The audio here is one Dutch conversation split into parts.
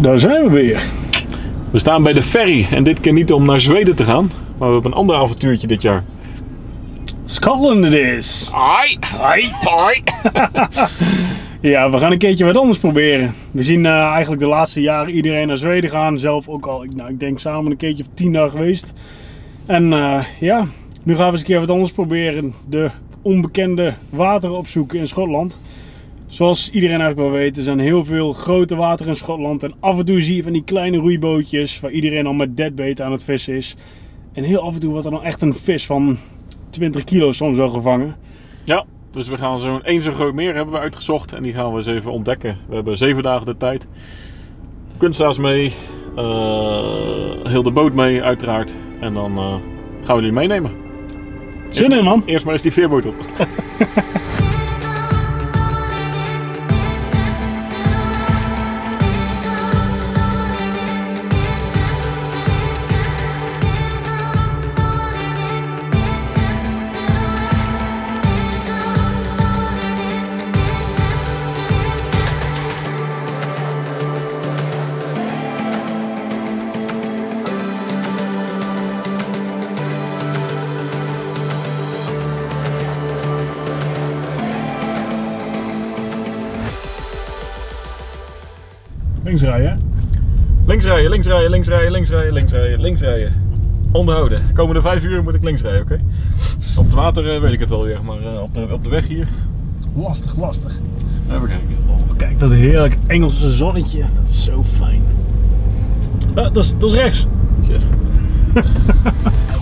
Daar zijn we weer. We staan bij de ferry en dit keer niet om naar Zweden te gaan, maar we hebben een ander avontuurtje dit jaar. Scotland het is. Ai, ai, ai. Ja, we gaan een keertje wat anders proberen. We zien eh, eigenlijk de laatste jaren iedereen naar Zweden gaan. Zelf ook al, ik- nou, ik denk samen een keertje of tien dagen geweest. En eh, ja, nu gaan we eens een keer wat anders proberen. De onbekende wateren opzoeken in Schotland. Zoals iedereen eigenlijk wel weet, er zijn heel veel grote wateren in Schotland. En af en toe zie je van die kleine roeibootjes waar iedereen al met deadbait aan het vissen is. En heel af en toe wordt er dan echt een vis van 20 kilo soms wel gevangen. Ja, dus we gaan zo'n één zo groot meer hebben we uitgezocht en die gaan we eens even ontdekken. We hebben zeven dagen de tijd. Kunsthaas mee, eh, heel de boot mee uiteraard. En dan eh, gaan we jullie meenemen. Zin in man! Eerst maar eens die veerboot op. Links rijden, links rijden, links rijden, links rijden, links rijden. Onderhouden. Komende vijf uur moet ik links rijden, oké? Op het water eh, weet ik het wel weer, maar eh, op, de, op de weg hier. Lastig, lastig. Even kijken. Oh, kijk, dat heerlijk Engelse zonnetje. Dat is zo fijn. Ah, dat, is, dat is rechts. Shit.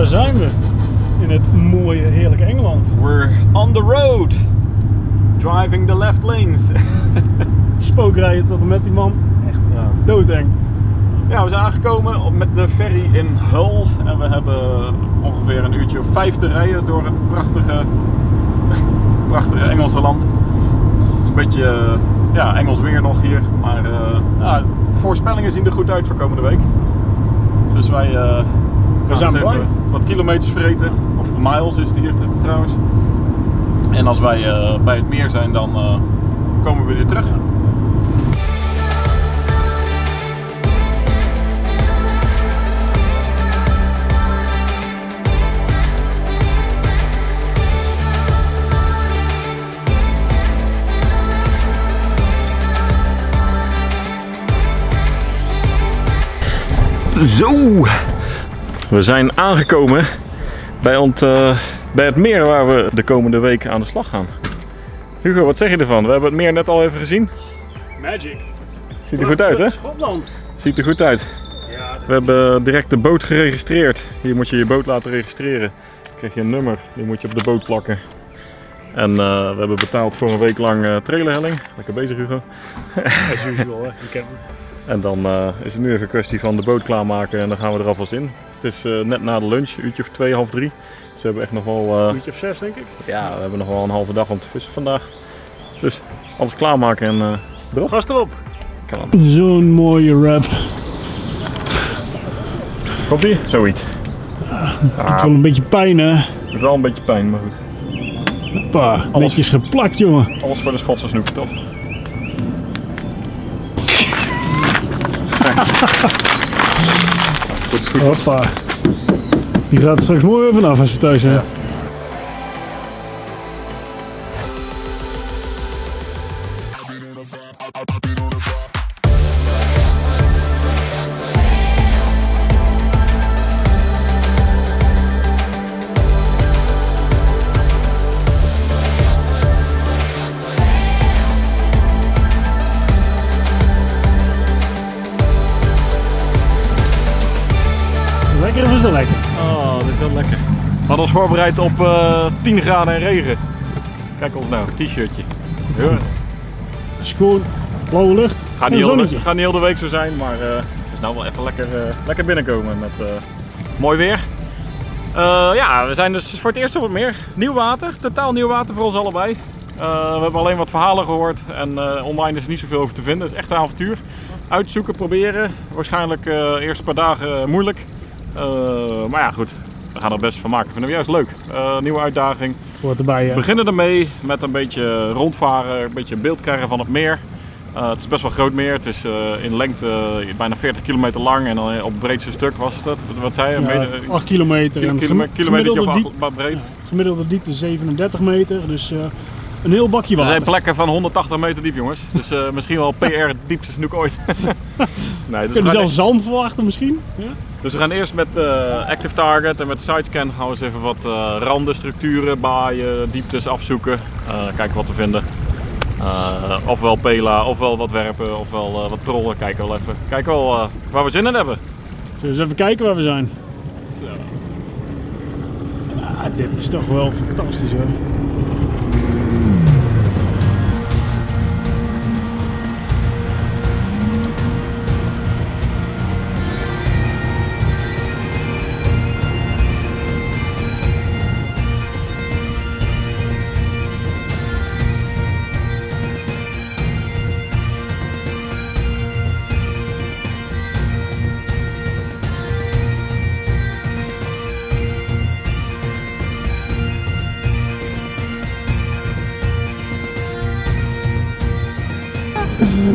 Daar zijn we. In het mooie, heerlijke Engeland. We're on the road. Driving the left lanes. Spookrijden tot en met die man. Echt ja. doodeng. ja, we zijn aangekomen op- met de ferry in Hull. En we hebben ongeveer een uurtje of vijf te rijden door het prachtige, prachtige Engelse land. Het is een beetje eh, ja, Engels weer nog hier. Maar eh, ja, voorspellingen zien er goed uit voor komende week. Dus wij eh, gaan zijn eens blij. even wat kilometers vreten. Of miles is het hier trouwens. En als wij eh, bij het meer zijn, dan eh, komen we weer terug. Zo, we zijn aangekomen bij, ont, eh, bij het meer waar we de komende week aan de slag gaan. Hugo, wat zeg je ervan? We hebben het meer net al even gezien. Magic. Ziet er goed uit, hè? Schotland. Ziet er goed uit. We hebben direct de boot geregistreerd. Hier moet je je boot laten registreren. Dan krijg je een nummer, die moet je op de boot plakken. En eh, we hebben betaald voor een week lang eh trailerhelling. Lekker bezig Hugo. as usual. Hè. En dan eh, is het nu even een kwestie van de boot klaarmaken en dan gaan we er alvast in. Het is eh, net na de lunch, een uurtje of twee, half drie. Dus we hebben echt nog wel, eh, een uurtje of zes, denk ik. ja, we hebben nog wel een halve dag om te vissen vandaag. Dus alles klaarmaken en eh erop. Gas erop. Zo'n mooie rap. Komt ie? Zoiets. Het Ah, wel een beetje pijn, hè? doet wel een beetje pijn, maar goed. Hoppa, netjes geplakt, jongen. Alles voor de Schotse snoep, toch? Goed, is goed. Hoppa. Die gaat er straks mooi weer vanaf als we thuis zijn. Voorbereid op eh 10 graden en regen. Kijk ons nou, t-shirtje. Ja. Gewoon blauwe lucht. Gaat, en niet heel de, gaat niet heel de week zo zijn, maar eh, het is nou wel even lekker, eh, lekker binnenkomen met eh, mooi weer. Eh, ja, we zijn dus voor het eerst op het meer. Nieuw water, totaal nieuw water voor ons allebei. Eh, we hebben alleen wat verhalen gehoord en eh, online is er niet zoveel over te vinden. Het is echt een avontuur. Uitzoeken, proberen. Waarschijnlijk eerst een paar dagen moeilijk. maar ja, goed. We gaan er best van maken. Vinden we juist leuk. nieuwe uitdaging. Hoort erbij, We beginnen ermee met een beetje rondvaren, een beetje beeld krijgen van het meer. Uh, het is best wel groot meer. Het is uh, in lengte uh, bijna 40 kilometer lang en dan op het breedste stuk was het dat. Wat zei je? Ja, 8 kilometer. Kilo, kilometer, diep, breed. Ja, gemiddelde diepte 37 meter, dus een heel bakje water. Er zijn plekken van 180 meter diep jongens, dus misschien wel PR diepste snoek ooit. nee, dus Kunnen we zelfs zand verwachten misschien? Ja? Dus we gaan eerst met Active Target en met Sidescan gaan we eens even wat randen, structuren, baaien, dieptes afzoeken. kijken wat we vinden. Uh, ofwel pela, ofwel wat werpen, ofwel uh, wat trollen. Kijken wel even. Kijken wel uh, waar we zin in hebben. Zullen we eens even kijken waar we zijn? Ja, dit is toch wel fantastisch hoor.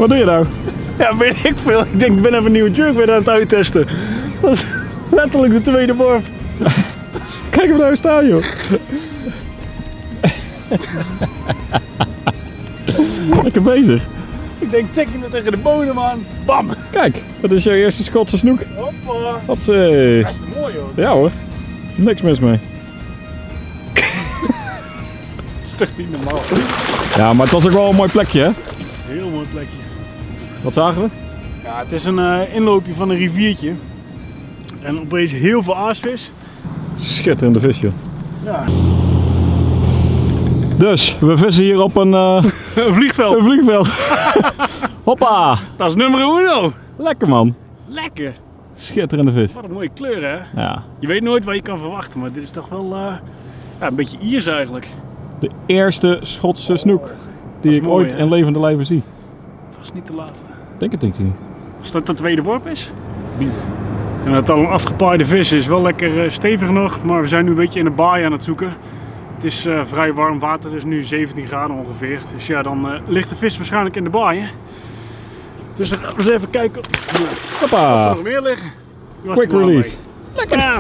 Wat doe je nou? Ja, weet ik veel. Ik denk, ik ben even een nieuwe jerk weer aan het uittesten. Dat is letterlijk de tweede worp. Kijk hem nou staan, joh. Lekker bezig. Ik denk, tik je tegen de bodem aan. Bam! Kijk, dat is jouw eerste Schotse snoek. Hoppa! Hopzee. Dat is mooi hoor. Ja hoor. Niks mis mee. dat is toch niet normaal. Ja, maar het was ook wel een mooi plekje hè? Heel mooi plekje. Wat zagen we? Ja, het is een uh, inloopje van een riviertje. En opeens heel veel aasvis. Schitterende visje. Ja. Dus, we vissen hier op een... Uh, een vliegveld. Een vliegveld. Hoppa. Dat is nummer uno. Lekker man. Lekker. Schitterende vis. Wat een mooie kleur hè. Ja. Je weet nooit wat je kan verwachten, maar dit is toch wel uh, ja, een beetje Iers eigenlijk. De eerste Schotse snoek die ik ooit in levende lijven zie. Dat is niet de laatste. Denk het denk ik niet. Als dat de tweede worp is? En dat al een afgepaaide vis is, wel lekker eh, stevig nog, maar we zijn nu een beetje in de baai aan het zoeken. Het is uh, vrij warm water, is nu 17 graden ongeveer. Dus ja, dan uh, ligt de vis waarschijnlijk in de baai. Dus dan gaan we eens even kijken. Wat er nog meer liggen. Quick release. Lekker! Ja.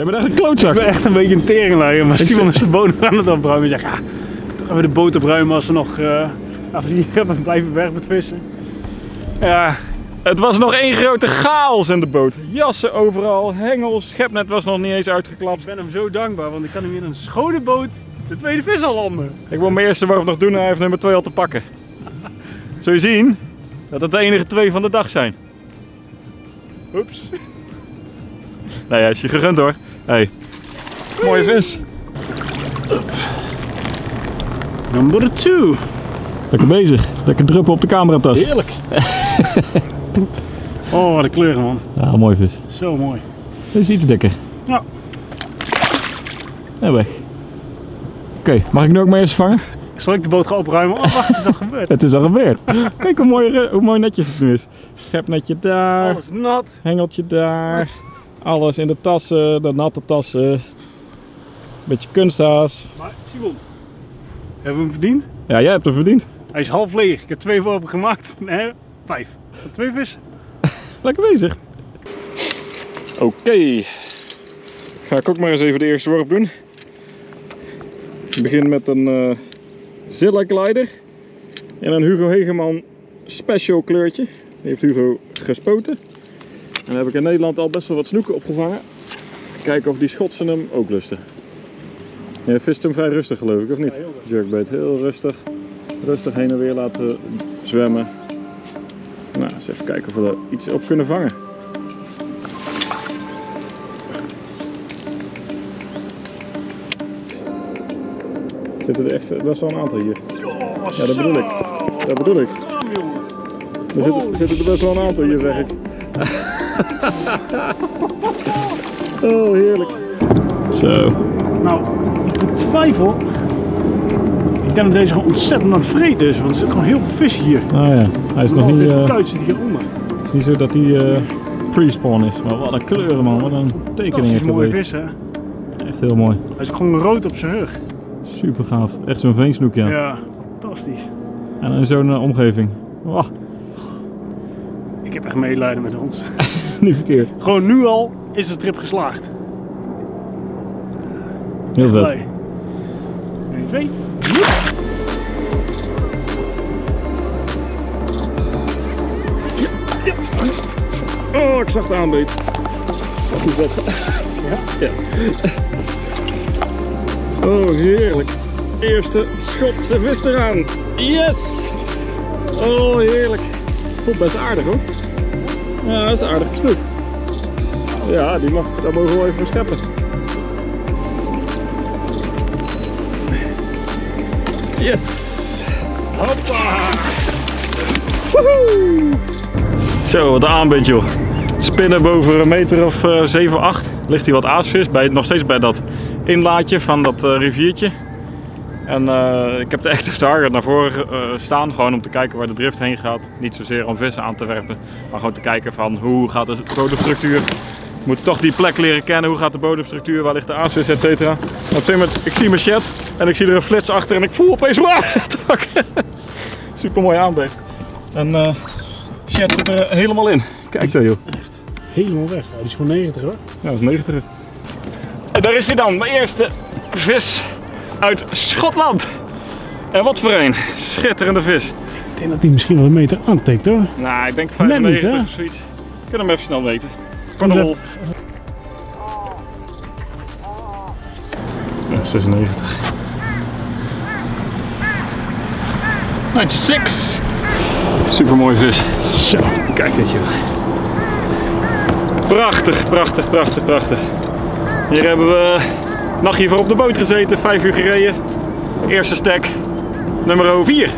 Je bent echt een klootzak. Ik ben echt een beetje een teringleier, maar Simon is de bodem aan het opruimen. En zegt, ja, toch even de boot opruimen als we nog uh, hier blijven weg met vissen. Ja, het was nog één grote chaos in de boot. Jassen overal, hengels, schepnet was nog niet eens uitgeklapt. Ik ben hem zo dankbaar, want ik kan hem in een schone boot de tweede vis al landen. Ik wil mijn eerste worp nog doen en hij heeft nummer 2 al te pakken. Zul je zien dat het de enige twee van de dag zijn. Oeps. Nou ja, is je gegund hoor. Hey. Mooie vis. Number 2. Lekker bezig. Lekker druppen op de cameratas. Heerlijk. oh, wat een kleuren man. Ja, mooi vis. Zo mooi. Dit is iets dikker. Ja. En weg. Oké, mag ik nu ook maar eerst vangen? Zal ik de boot gaan opruimen? Oh wacht, het is al gebeurd. het is al gebeurd. Kijk hoe mooi, hoe mooi netjes het nu is. Schepnetje daar. Alles nat. Hengeltje daar. Alles in de tassen, de natte tassen. Beetje kunsthaas. Maar Simon, hebben we hem verdiend? Ja, jij hebt hem verdiend. Hij is half leeg. Ik heb twee worpen gemaakt. Nee, vijf. Twee vissen. Lekker bezig. Oké. Ga ik ook maar eens even de eerste worp doen. Ik begin met een uh, Zilla Glider. En een Hugo Hegeman special kleurtje. Die heeft Hugo gespoten. En dan heb ik in Nederland al best wel wat snoeken opgevangen. Kijken of die Schotsen hem ook lusten. Je vist hem vrij rustig geloof ik, of niet? Jerkbait, heel rustig. Rustig heen en weer laten zwemmen. Nou, eens even kijken of we er iets op kunnen vangen. Er zitten er echt best wel een aantal hier. Ja, dat bedoel ik. Dat bedoel ik. Er zitten, zitten er best wel een aantal hier, zeg ik. oh, heerlijk. Zo. Nou, ik betwijfel. Ik denk dat deze gewoon ontzettend aan het vreten is, want er zit gewoon heel veel vis hier. Ah ja, hij is nog niet, dit kuit zit hieronder. het is niet zo dat hij eh, pre-spawn is. Maar wat een kleuren man, wat een tekening heeft mooie geweest. vis, hè? Echt heel mooi. Hij is gewoon rood op zijn rug. Super gaaf. Echt zo'n veensnoek ja. Ja, fantastisch. En in zo'n eh, omgeving. Wah, Ik heb echt medelijden met ons. niet verkeerd. Gewoon nu al is de trip geslaagd. Heel. Blij. 1, 2. Oh, ik zag de aanbeet. Zag je dat? Ja. Ja. Oh, heerlijk. Eerste Schotse vis eraan. Yes! Oh, heerlijk. Voelt best aardig hoor. Ja, dat is een aardige. Ja, die mag, daar mogen we wel even voor scheppen. Yes! Hoppa! Woehoe! Zo, wat een joh. Spinnen boven een meter of eh 7, 8. Ligt hier wat aasvis, bij, nog steeds bij dat inlaatje van dat eh, riviertje. En eh, ik heb echt de target naar voren eh, staan, gewoon om te kijken waar de drift heen gaat. Niet zozeer om vissen aan te werpen, maar gewoon te kijken van hoe gaat de bodemstructuur. Ik moet toch die plek leren kennen, hoe gaat de bodemstructuur, waar ligt de aasvis, et cetera. Op gegeven moment, ik zie mijn chat en ik zie er een flits achter en ik voel opeens, fuck. Super mooi aanbeet. En eh chat zit er helemaal in. Kijk daar joh. Helemaal weg. Die is gewoon 90 hoor. Ja, dat is 90. En daar is hij dan, mijn eerste vis uit Schotland. En wat voor een. Schitterende vis. Ik denk dat die misschien wel een meter aantikt hoor. Nou, ik denk Net niet, 95 hè? of zoiets. Ik kan hem even snel weten. Ja, 96. 96. Super mooie vis. Zo. Kijk dit joh. Prachtig, prachtig, prachtig, prachtig. Hier hebben we een nachtje voor op de boot gezeten, 5 uur gereden. Eerste stek, nummer 4.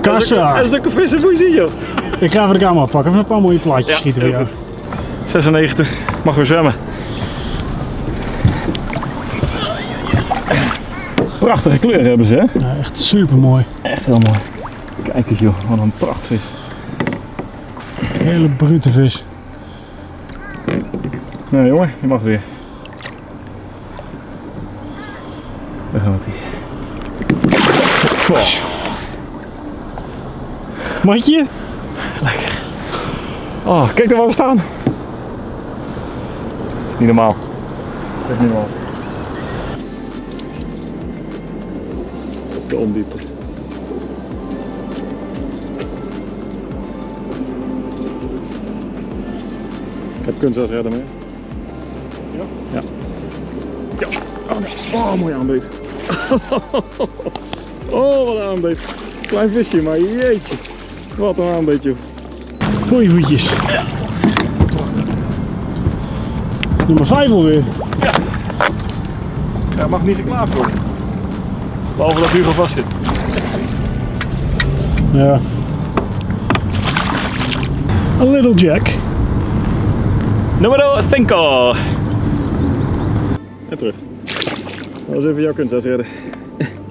Kassa. Dat is ook een je joh. Ik ga even de camera pakken. Even een paar mooie plaatjes Ja, schieten jou. 96, mag weer zwemmen. Prachtige kleuren hebben ze hè. Ja, echt super mooi. Echt heel mooi. Kijk eens joh, wat een prachtvis. Hele brute vis. Nou jongen, je mag weer. Daar gaat hij. Matje? Oh, kijk daar waar we staan. Dat is niet normaal. Dat is niet normaal. De ondiepte. Ik heb kunstgras redden mee. Ja? Ja. Ja. Oh, nee. oh mooi aanbeet. oh, wat een aanbeet. Klein visje, maar jeetje. Wat een aanbeet, joh. Mooie voetjes. Nummer 5 alweer. Ja, mag niet geklaagd worden. Behalve dat Hugo vast zit. Ja. A little jack. Nummer 5. En terug. Dat was even jouw kunsthuis redden.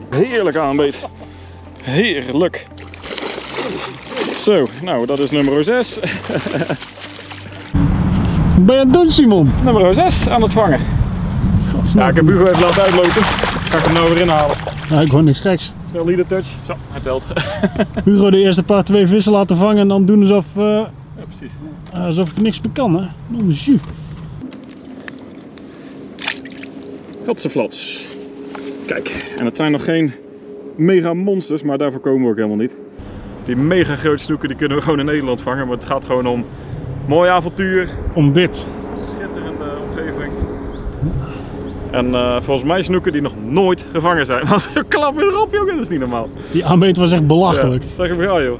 Heerlijk aanbeet. Heerlijk. Zo, nou dat is nummer 6. Ben je aan het doen, Simon? nummer 6 aan het vangen. Ja, ik heb Hugo even laten uitlopen. Kan ik hem nou weer inhalen. Ja, ik hoor niks geks. Snel leader touch. Zo, hij telt. Hugo de eerste paar twee vissen laten vangen en dan doen alsof, eh, ja, precies. alsof ik niks meer kan. Hè? Non Hatseflats. Kijk, en het zijn nog geen mega monsters, maar daarvoor komen we ook helemaal niet. Die mega grote snoeken die kunnen we gewoon in Nederland vangen, maar het gaat gewoon om mooi avontuur, Om dit. schitterende omgeving. En eh, volgens mij snoeken die nog nooit gevangen zijn. Want ze klappen erop jongen, dat is niet normaal. Die aanbeet was echt belachelijk. Ja, zeg hem ja joh.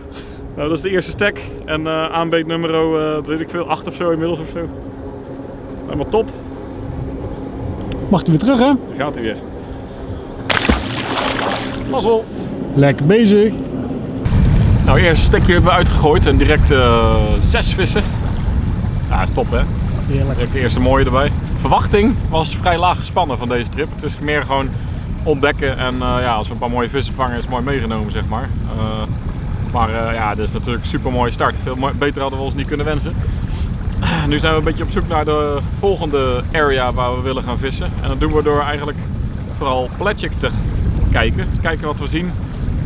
Nou, dat is de eerste stek en eh aanbeet nummer, eh, weet ik veel, 8 of zo inmiddels of zo. Helemaal top, Mag hij weer terug, hè? daar gaat hij weer. Mazzel! Lekker bezig. Nou, eerst stekje hebben we uitgegooid en direct uh, zes vissen. Ja, is top hè. Heerlijk. Direct de eerste mooie erbij. Verwachting was vrij laag gespannen van deze trip. Het is meer gewoon ontdekken en uh, ja, als we een paar mooie vissen vangen is het mooi meegenomen zeg maar. Uh, maar ja, dit is natuurlijk een super mooie start. Veel beter hadden we ons niet kunnen wensen. Nu zijn we een beetje op zoek naar de volgende area waar we willen gaan vissen. En dat doen we door eigenlijk vooral Pletchik te kijken. Kijken wat we zien.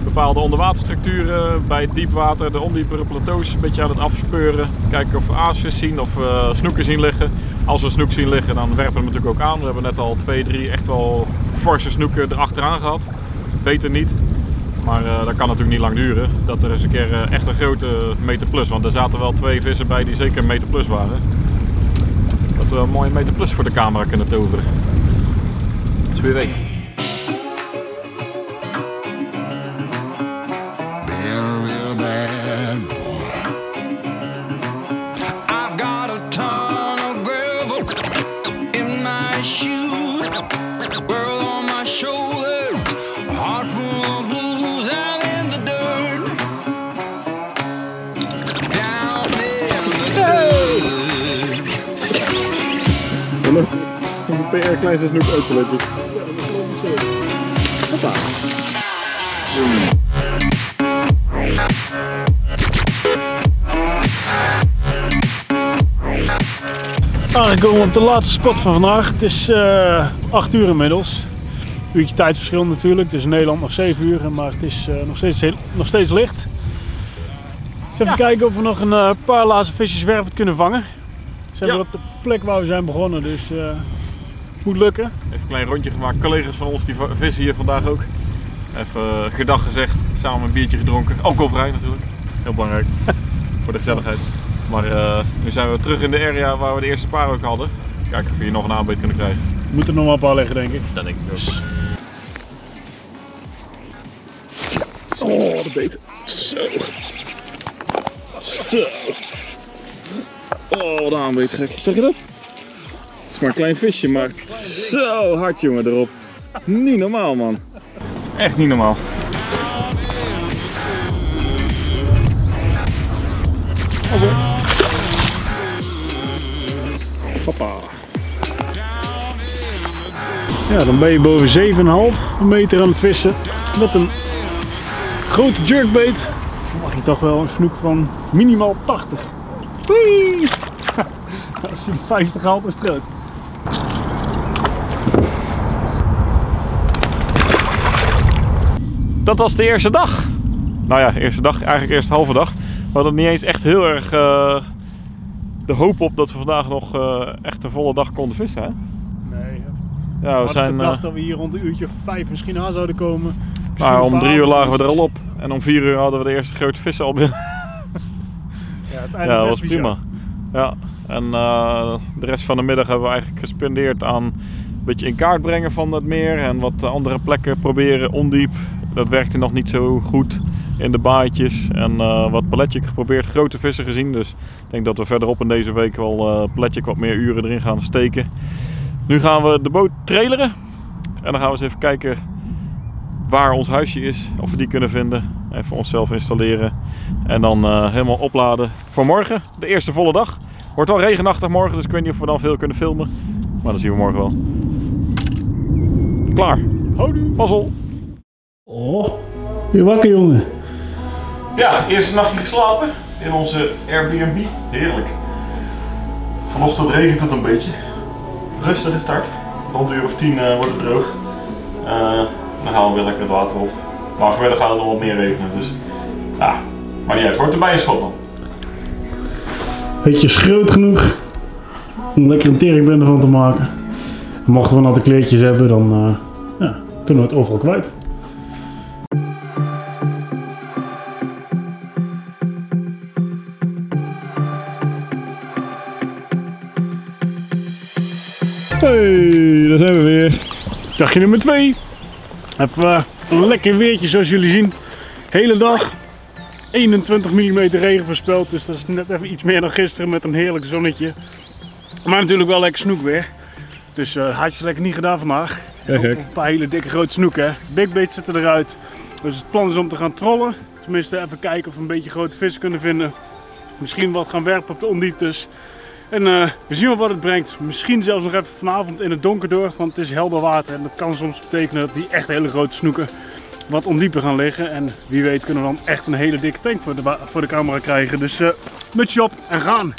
Bepaalde onderwaterstructuren bij het diepwater, de ondiepere plateaus een beetje aan het afspeuren. Kijken of we aasvis zien of we snoeken zien liggen. Als we snoek zien liggen dan werpen we hem natuurlijk ook aan. We hebben net al twee, drie echt wel forse snoeken erachteraan gehad. Beter niet. Maar uh, dat kan natuurlijk niet lang duren. Dat er eens een keer uh, echt een grote meter plus. Want er zaten wel twee vissen bij die zeker een meter plus waren. Dat we een mooie meter plus voor de camera kunnen toveren. Dat is weer. PR klein zijn snoek ook wel Hoppa. Nou, dan komen we op de laatste spot van vandaag. Het is uh, eh, 8 uur inmiddels. Uurtje tijdverschil natuurlijk. Het is in Nederland nog 7 uur, maar het is uh, nog, steeds, nog steeds licht. Even ja. kijken of we nog een uh, paar laatste visjes werpend kunnen vangen. We zijn ja. op de plek waar we zijn begonnen, dus moet lukken. Even een klein rondje gemaakt. Collega's van ons die vissen hier vandaag ook. Even gedag gezegd, samen een biertje gedronken. Alcoholvrij natuurlijk. Heel belangrijk voor de gezelligheid. Maar uh, nu zijn we terug in de area waar we de eerste paar ook hadden. Kijken of we hier nog een aanbeet kunnen krijgen. Moet er nog wel een paar liggen denk ik. Dat denk ik ook. Oh, een beet. Zo. Zo. Oh, wat een aanbeet gek. Zeg je dat? Maar een klein visje, maar zo hard jongen erop. Niet normaal man. Echt niet normaal. Papa. Ja, dan ben je boven 7,5 meter aan het vissen. Met een grote jerkbait verwacht je toch wel een snoek van minimaal 80. Whee! Als je 50 haalt is het Dat was de eerste dag. Nou ja, eerste dag, eigenlijk eerst halve dag. We hadden niet eens echt heel erg uh, de hoop op dat we vandaag nog uh, echt een volle dag konden vissen. Hè? Nee. Ja, we, zijn gedacht uh, dat we hier rond een uurtje vijf misschien aan zouden komen. Nou, om drie uur lagen we er al op. En om vier uur hadden we de eerste grote vissen al binnen. Ja, ja dat was prima. Ja, en de rest van de middag hebben we eigenlijk gespendeerd aan een beetje in kaart brengen van het meer en wat andere plekken proberen ondiep dat werkte nog niet zo goed in de baaitjes. En uh, wat paletjik geprobeerd, grote vissen gezien. Dus ik denk dat we verderop in deze week wel uh, wat meer uren erin gaan steken. Nu gaan we de boot traileren. En dan gaan we eens even kijken waar ons huisje is. Of we die kunnen vinden. Even onszelf installeren. En dan uh, helemaal opladen voor morgen. De eerste volle dag. Wordt wel regenachtig morgen, dus ik weet niet of we dan veel kunnen filmen. Maar dat zien we morgen wel. Klaar. Houdoe. Mazzel. Oh, je wakker jongen. Ja, eerste nachtje geslapen in onze Airbnb. Heerlijk. Vanochtend regent het een beetje. Rustige start. Rond een uur of tien uh, wordt het droog. Uh, dan gaan we weer lekker het water op. Maar vanmiddag gaat het nog wat meer regenen. Dus ja, maar niet uit. Hoort erbij in Schotland. Beetje schroot genoeg om lekker een tegenbende van te maken. Mochten we natte kleertjes hebben, dan uh, ja, kunnen we het overal kwijt. Hey, daar zijn we weer. Dagje nummer 2. Even uh, een lekker weertje zoals jullie zien. Hele dag. 21 mm regen voorspeld, dus dat is net even iets meer dan gisteren met een heerlijk zonnetje. Maar natuurlijk wel lekker snoek weer. Dus uh, had je lekker niet gedaan vandaag. Ja, een paar hele dikke grote snoeken. Big bait zitten eruit. Dus het plan is om te gaan trollen. Tenminste, even kijken of we een beetje grote vissen kunnen vinden. Misschien wat gaan werpen op de ondieptes. En eh, we zien wel wat het brengt. Misschien zelfs nog even vanavond in het donker door, want het is helder water. En dat kan soms betekenen dat die echt hele grote snoeken wat ondieper gaan liggen. En wie weet kunnen we dan echt een hele dikke tank voor de, voor de camera krijgen. Dus uh, mutsje op en gaan!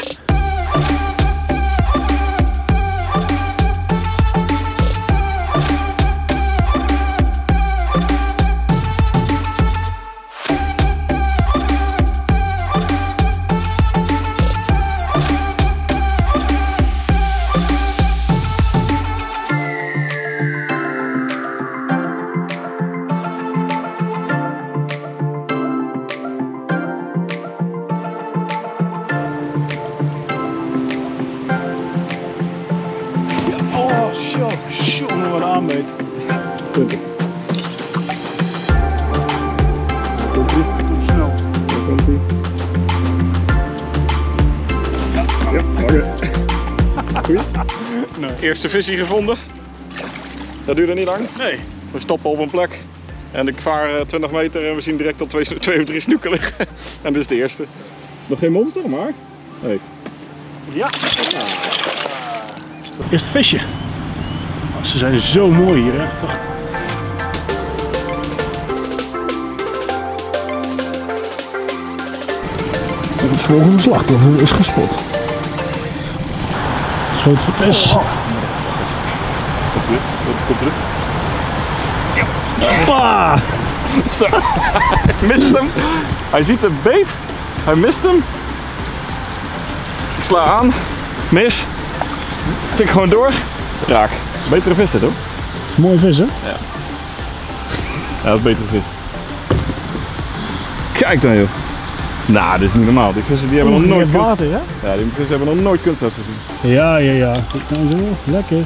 Eerste visie gevonden. Dat duurde niet lang. Nee. We stoppen op een plek. En ik vaar eh, 20 meter en we zien direct al twee, twee of drie snoeken liggen. En dit is de eerste. Het is nog geen monster, maar... Nee. Ja. Eerste visje. Oh, Ze zijn zo mooi hier, hè? Toch? Het volgende slachtoffer is gespot. Grote vis. Komt terug. Komt terug. Ah, Zo. Hij mist hem. Hij ziet het beet. Hij mist hem. Ik sla aan. Mis. Tik gewoon door. Raak. Betere vis dit hoor. mooie vis, hè? Ja, dat is betere vis. Kijk dan joh. Nou, dit is niet normaal. Die vissen die hebben nog nooit kunst... water, hè? Ja, die vissen hebben nog nooit kunstgras gezien. Ja, ja, ja. Dat zijn zo lekker.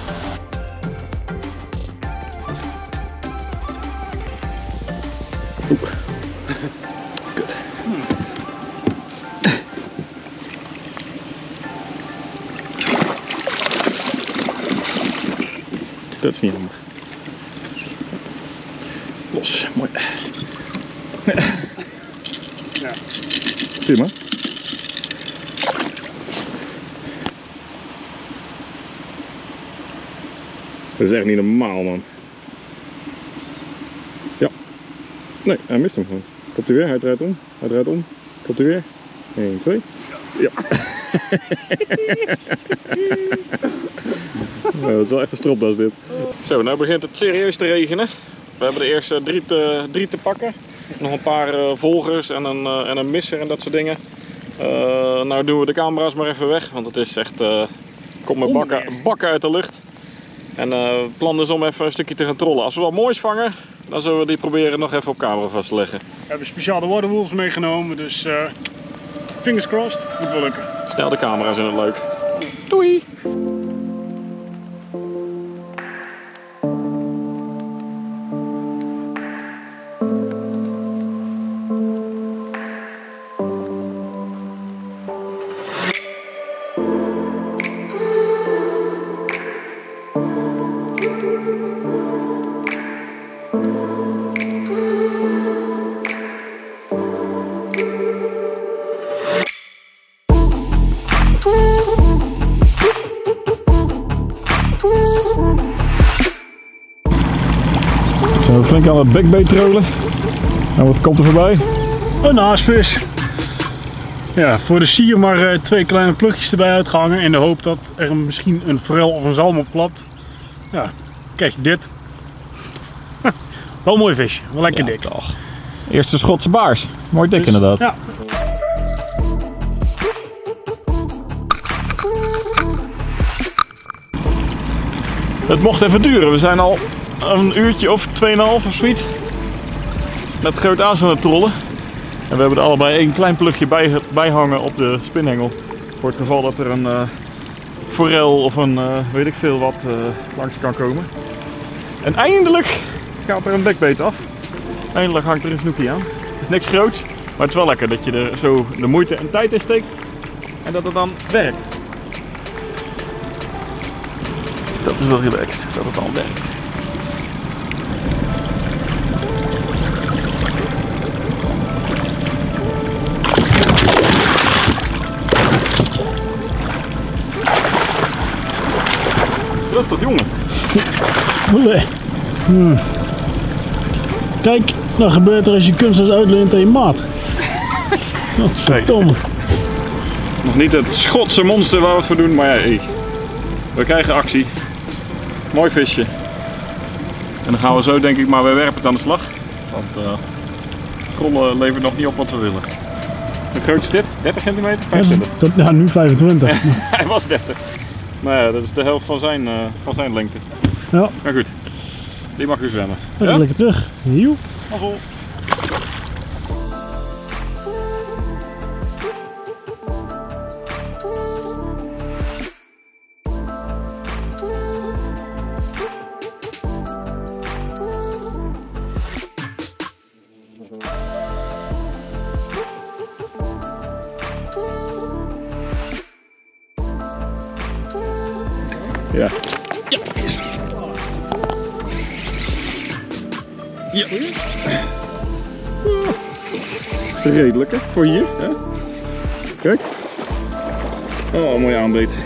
Echt niet normaal, man. Ja. Nee, hij mist hem gewoon. Komt hij weer? Hij draait om. Hij draait om. Komt hij weer? 1, 2. Ja. Nou, dat is wel echt een stropdas dit. Zo, nou begint het serieus te regenen. We hebben de eerste drie te, drie te pakken. Nog een paar eh, volgers en een, eh, en een misser en dat soort dingen. Eh, nou doen we de camera's maar even weg, want het is echt... eh komt met bakken, bakken uit de lucht. En eh, het plan is om even een stukje te gaan trollen. Als we wat moois vangen, dan zullen we die proberen nog even op camera vast te leggen. We hebben speciaal de waterwolves meegenomen, dus eh fingers crossed. Moet wel lukken. Snel de camera's in het leuk. Doei! We het backbait trollen. En wat komt er voorbij? Een haasvis. Ja, voor de sier maar eh, twee kleine plugjes erbij uitgehangen in de hoop dat er misschien een forel of een zalm op klapt. Ja, kijk dit. Wel een mooi visje, wel lekker dik. toch. Eerste Schotse baars. Mooi dik Dus, inderdaad. Ja, Het mocht even duren. We zijn al een uurtje of 2,5 of zoiets met groot aan het trollen. En we hebben er allebei één klein plugje bij, hangen op de spinhengel. Voor het geval dat er een eh, forel of een eh, weet ik veel wat eh, langs kan komen. En eindelijk gaat er een dekbeet af. Eindelijk hangt er een snoepje aan. Het is niks groots, maar het is wel lekker dat je er zo de moeite en tijd in steekt. En dat het dan werkt. Dat is wel relaxed, dat het dan werkt. Hmm. Kijk, wat gebeurt er als je kunstgras uitleent aan je maat. Wat verdomme. Nog niet het Schotse monster waar we het voor doen, maar ja, hey. we krijgen actie. Mooi visje. En dan gaan we zo denk ik maar weer werpend aan de slag. Want uh, rollen levert nog niet op wat we willen. Hoe groot is dit? 30 centimeter? 25? Dat, ja, nu 25. Hij was 30. Nou ja, dat is de helft van zijn, uh, van zijn lengte. Ja. Maar goed, die mag u zwemmen. Ja? Lekker terug. Joe. Redelijk voor hier. Hè? Kijk. Oh, mooi aanbeet.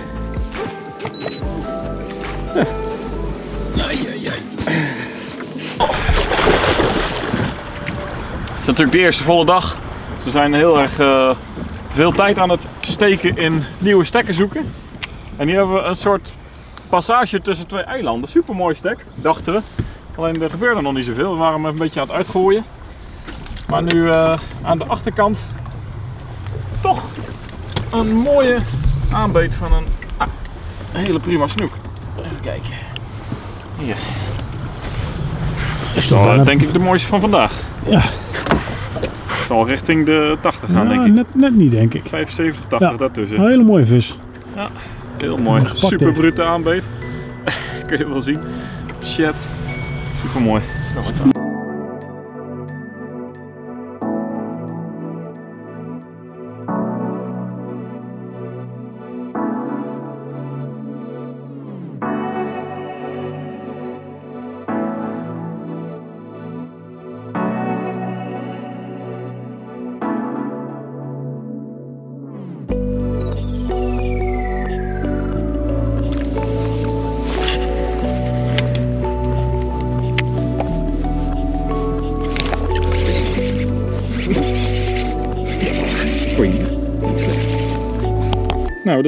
Het is natuurlijk de eerste volle dag. We zijn heel erg uh, veel tijd aan het steken in nieuwe stekken zoeken. En hier hebben we een soort passage tussen twee eilanden. Super mooi stek, dachten we. Alleen er gebeurde nog niet zoveel. We waren een beetje aan het uitgooien. Maar nu uh, aan de achterkant toch een mooie aanbeet van een, ah, een hele prima snoek. Even kijken. Hier. Is dat uh, denk ik de mooiste van vandaag. Ja. Zal richting de 80 gaan, ja, denk ik. Net, net niet, denk ik. 75, 80 Ja. daartussen. Een hele mooie vis. Ja, heel mooi. Super brute aanbeet. Kun je wel zien. Shit. Super mooi.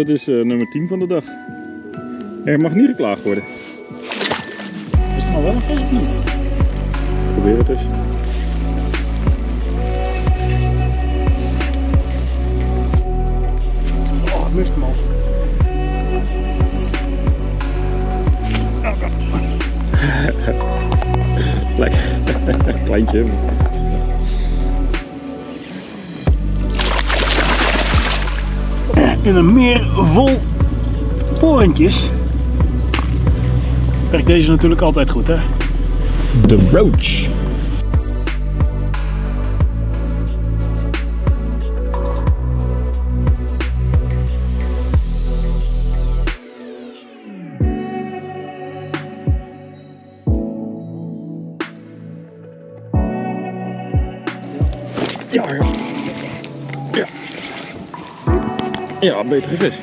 Dat is eh, nummer 10 van de dag. Er mag niet geklaagd worden. Is het nou wel een of niet? Probeer het eens. Oh, ik mist hem al. Lekker. Kleintje. In een meer vol porentjes. Werkt deze natuurlijk altijd goed, hè? De roach. Ja, betere vis.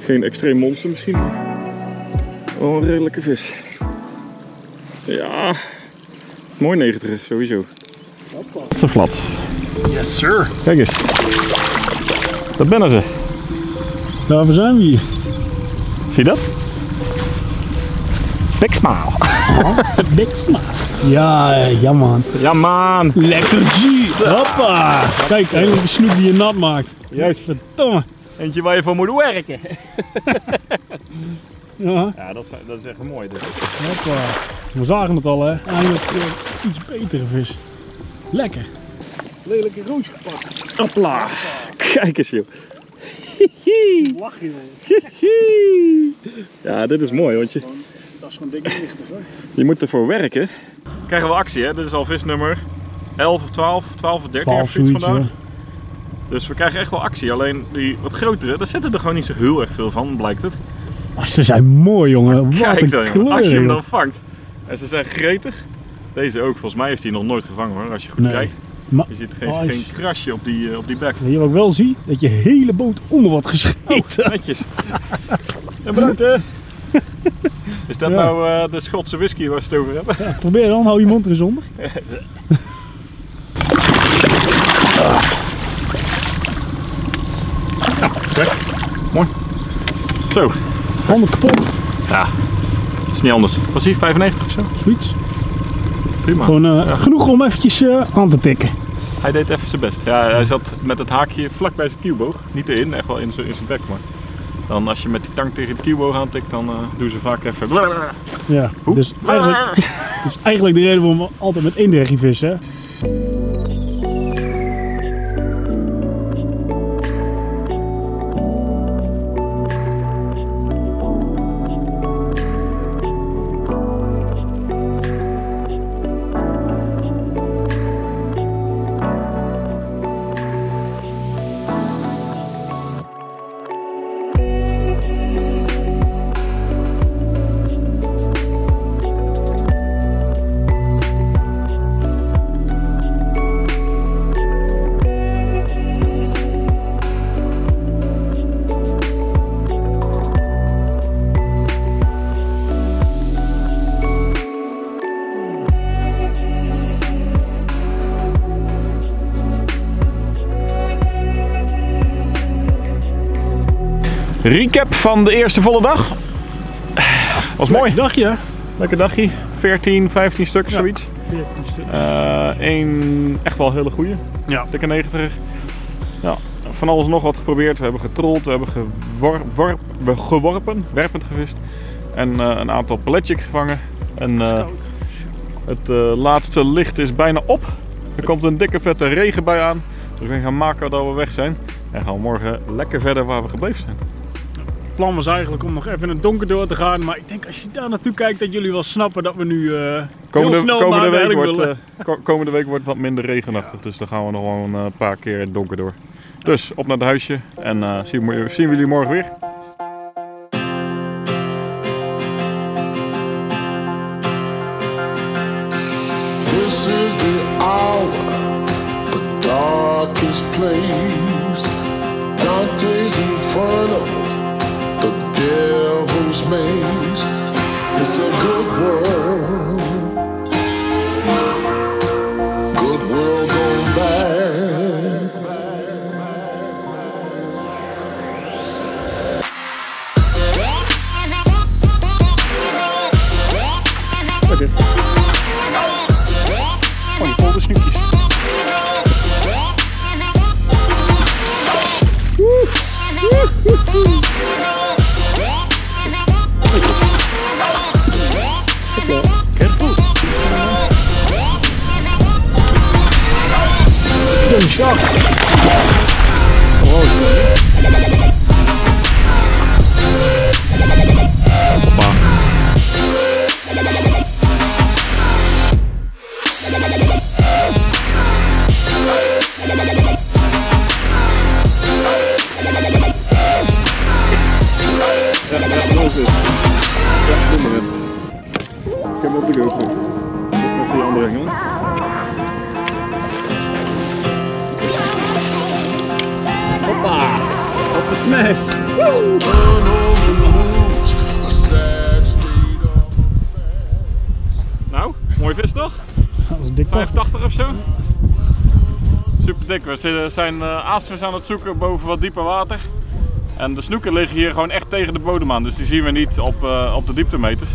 Geen extreem monster misschien, maar wel een redelijke vis. Ja, mooi 90 sowieso. Het is flat. Yes, sir. Kijk eens. Dat binnen ze. Daarvoor zijn we hier. Zie je dat? Big smile. Big smile. Ja, ja man. Ja man. Lekker G. Hoppa. Kijk, eindelijk een snoep die je nat maakt. Juist. Verdomme. Eentje waar je voor moet werken. Ja, Ja, dat is, dat is echt mooi. Dit. hoppa. We zagen het al hè. Eindelijk eh, iets betere vis. Lekker. Lelijke roos gepakt. Hopla. Kijk eens joh. Lach je wel. Ja, dit is mooi, want je, Dat is gewoon dik 90 hoor. je moet ervoor werken. Krijgen we actie hè, dit is al visnummer 11 of 12, 12 of 13 of 12 zoiets zoiets vandaag. Dus we krijgen echt wel actie. Alleen die wat grotere, daar zitten er gewoon niet zo heel erg veel van, blijkt het. Ah, ze zijn mooi jongen. Wat Kijk een dan, kleur, als je hem dan vangt. En ze zijn gretig. Deze ook, volgens mij heeft hij nog nooit gevangen hoor, als je goed Nee. kijkt. Maar Je ziet geen, Oh, geen krasje op die, eh, op die bek. wat je ook wel ziet, dat je hele boot onder wordt Oh, gescheten. netjes. En bedankt hè. Is dat Ja. nou eh, de Schotse whisky waar ze het over hebben? Ja, probeer dan, hou je mond er eens onder. Kijk, mooi. Zo, Handen kapot, ja. Is niet anders. Was hij 95 of zo? zoiets. Prima. Gewoon eh, genoeg om eventjes eh, aan te tikken. Hij deed even zijn best. Ja, hij zat met het haakje vlak bij zijn kielboog. Niet erin, echt wel in zijn, in zijn bek. Maar dan als je met die tang tegen de kielboog aantikt, dan eh, doen ze vaak even. Ja, dus eigenlijk, dus eigenlijk de reden waarom we altijd met één dregje vissen. Van de eerste volle dag. Was mooi. Dag je. Lekker dagje. 14, 15 stuks, Ja. zoiets. Eén echt wel hele goede. Ja. Dikke 90. Ja, van alles nog wat geprobeerd. We hebben getrold, we hebben gewor- worp- geworpen, werpend gevist. En eh, een aantal paletjes gevangen. En eh, het eh, laatste licht is bijna op. Er komt een dikke vette regenbui aan. Dus we gaan maken dat we weg zijn. En gaan we morgen lekker verder waar we gebleven zijn. Het plan was eigenlijk om nog even in het donker door te gaan. Maar ik denk als je daar naartoe kijkt dat jullie wel snappen dat we nu eh heel Komende, snel komende, week wordt, willen. eh, ko- komende week wordt het wat minder regenachtig. Dus dan gaan we nog wel een eh, paar keer in het donker door. Dus op naar het huisje. En eh, zien, we, zien we jullie morgen weer. Zijn uh, aasvis aan het zoeken boven wat dieper water. En de snoeken liggen hier gewoon echt tegen de bodem aan. Dus die zien we niet op, eh, op de dieptemeters.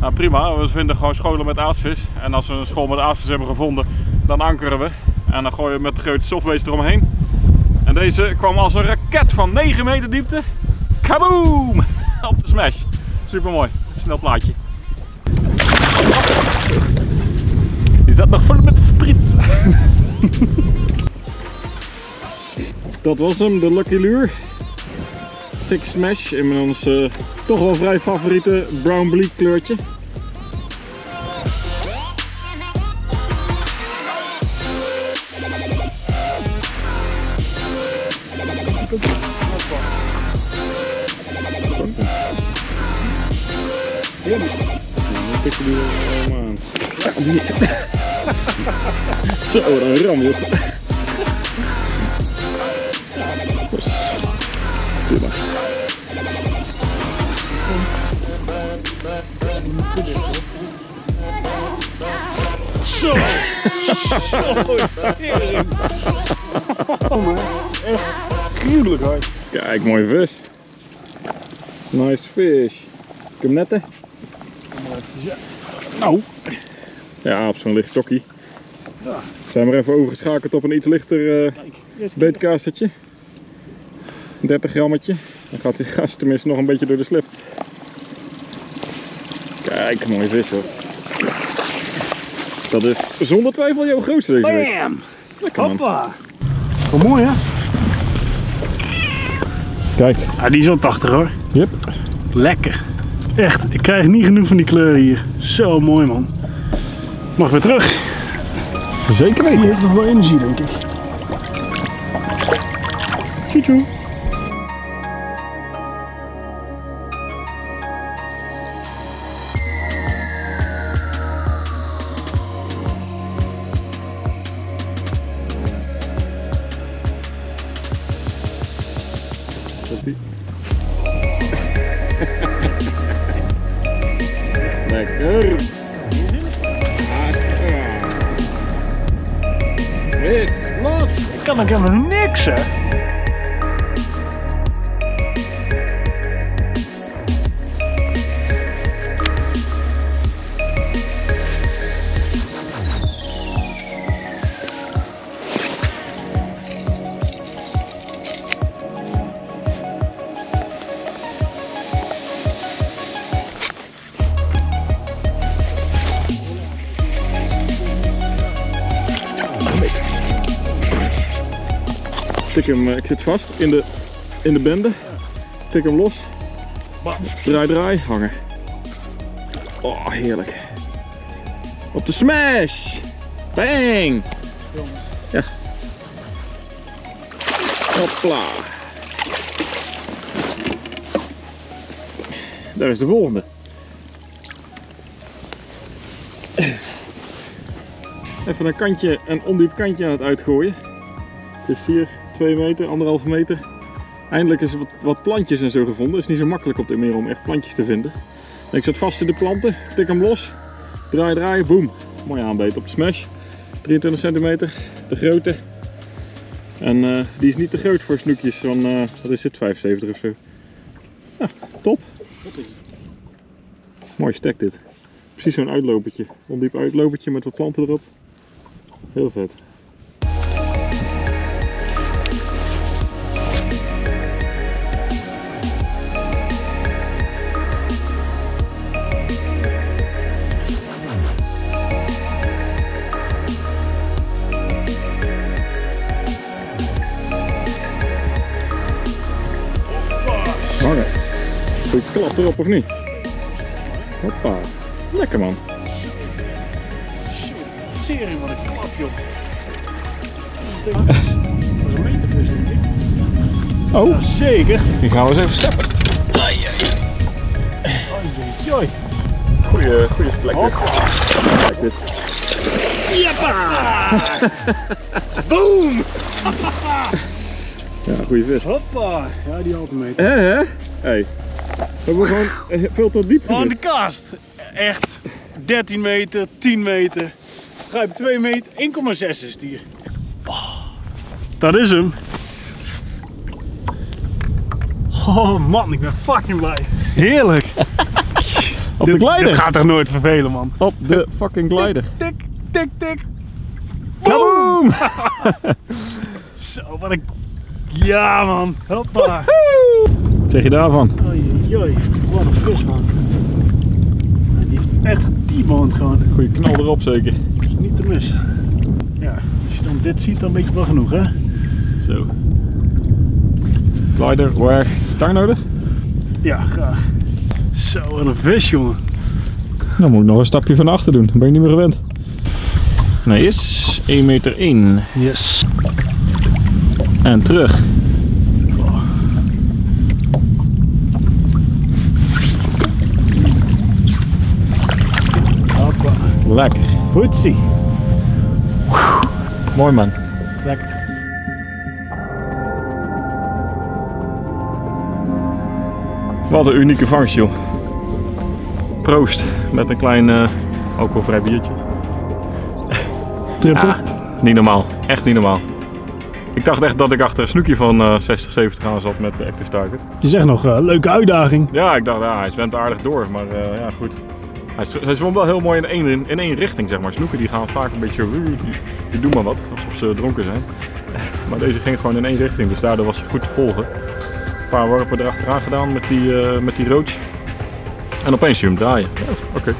Nou prima, we vinden gewoon scholen met aasvis. En als we een school met aasvis hebben gevonden, dan ankeren we. En dan gooien we met de grote softbeest eromheen. En deze kwam als een raket van 9 meter diepte. Kaboom! Op de smash. Super mooi. Snel plaatje. Dat was hem, de Lucky Lure. Six Smash in ons eh, toch wel vrij favoriete brown bleak kleurtje. Ja, dan pikken die allemaal aan. Ja, niet. Zo, een ram joh. Dus, doe maar. Zo! Zo! Oh, man. Echt gruwelijk hard. Kijk, mooie vis. Nice fish. Je hem netten? Nou, Ja, op zo'n licht stokje. Ja. Zijn we even overgeschakeld op een iets lichter eh kijk. Eerst beetkastertje. 30 grammetje. Dan gaat die gas tenminste nog een beetje door de slip. Kijk, mooie vis hoor. Dat is zonder twijfel jouw grootste deze week. Bam! Lekker man. Hoppa! Wel mooi hè? Kijk. Ja, die is wel 80 hoor. Yep. Lekker. Echt, ik krijg niet genoeg van die kleuren hier. Zo mooi man. Mag weer terug. Zeker Die heeft nog wel energie denk ik. Tjoe tjoe. Hem, eh, ik zit vast in de, in de bende. Tik hem los. Draai, draai, hangen. Oh, heerlijk. Op de smash! Bang! Ja. Hopla. Daar is de volgende. Even een kantje, een ondiep kantje aan het uitgooien. Het is hier 2 meter, anderhalve meter. Eindelijk is er wat, plantjes en zo gevonden. Het is niet zo makkelijk op de meer om echt plantjes te vinden. Ik zat vast in de planten, tik hem los, draai, draai, boem. Mooi aanbeet op de smash. 23 centimeter, de grote. En eh, die is niet te groot voor snoekjes van, eh, wat is het, 75 of zo. Ja, top. Mooi stek dit. Precies zo'n uitlopertje. Ondiep uitlopertje met wat planten erop. Heel vet. Erop of niet? Hoppa. Lekker man. Serie wat een klap joh. Dat is een metervis denk ik. Oh, Ja, zeker. die gaan we eens even steppen. Ai, ai, ai. Ai, ai, ai. Goeie, goeie plek dit. Kijk dit. Jeppa! Boom! Ja, goeie vis. Hoppa! Ja, die altimeter. Hé hè? Hey. We hebben gewoon eh, veel te diep Aan de kast. Echt 13 meter, 10 meter. Ruim 2 meter, 1,6 is het hier. Oh, dat is hem. Oh man, ik ben fucking blij. Heerlijk. Op de glider. dit gaat toch nooit vervelen man. Op de fucking glider. Tik, tik, tik. Boom! Zo, wat ik... Ja man, hoppa. Wat zeg je daarvan? Oei, oei, wat een vis man. Die heeft echt T-bond gewoon. Goeie knal erop zeker. Dat is niet te missen. Ja, als je dan dit ziet, dan weet je wel genoeg hè. Zo. Glider, weg. Tang nodig? Ja, graag. Zo, wat een vis jongen. Dan moet ik nog een stapje van achter doen. Dan ben ik niet meer gewend. Nee, is 1 meter 1. Yes. En terug. Lekker. Hoetsie. Mooi man. Lekker. Wat een unieke vangst joh. Proost. Met een klein eh, alcoholvrij biertje. Ah, niet normaal. Echt niet normaal. Ik dacht echt dat ik achter een snoekje van eh 60, 70 aan zat met de Active Target. Je zegt nog, eh, leuke uitdaging. Ja, ik dacht, ja, hij zwemt aardig door, maar eh, ja, goed. Hij, hij zwom wel heel mooi in één, in één richting, zeg maar. Snoeken die gaan vaak een beetje, die, doen maar wat, alsof ze dronken zijn. Maar deze ging gewoon in één richting, dus daardoor was hij goed te volgen. Een paar worpen erachteraan gedaan met die, eh, met die roach. En opeens zie je hem draaien. Ja, Oké.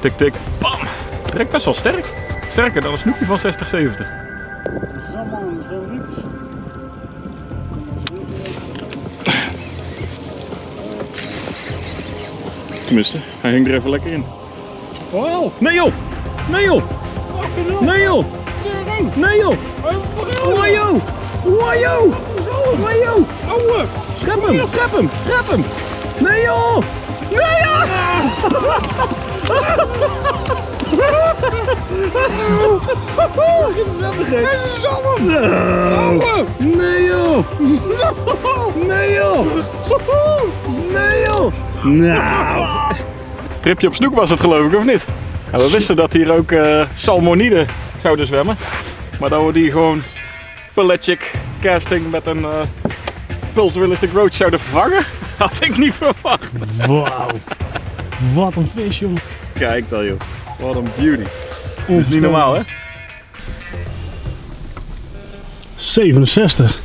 Tik, tik, bam! Trekt best wel sterk. Sterker dan een snoekje van 60, 70. Tenminste, hij hing er even lekker in. Wow, Nee joh! Nee joh! Nee joh! Nee joh! Wajo! Wajo! Ouwe! Schep hem! Schep hem! Schep hem! Nee joh! Nee joh! Zo! Nee joh! Nee joh! Nee joh! Nou! Tripje op snoek was het geloof ik, of niet? We wisten dat hier ook eh salmoniden zouden zwemmen. Maar dat we die gewoon pelagic casting met een eh Pulse Realistic Roach zouden vervangen, had ik niet verwacht. Wauw. Wat een vis, joh. Kijk dan joh, wat een beauty. Dat is niet normaal hè? 67.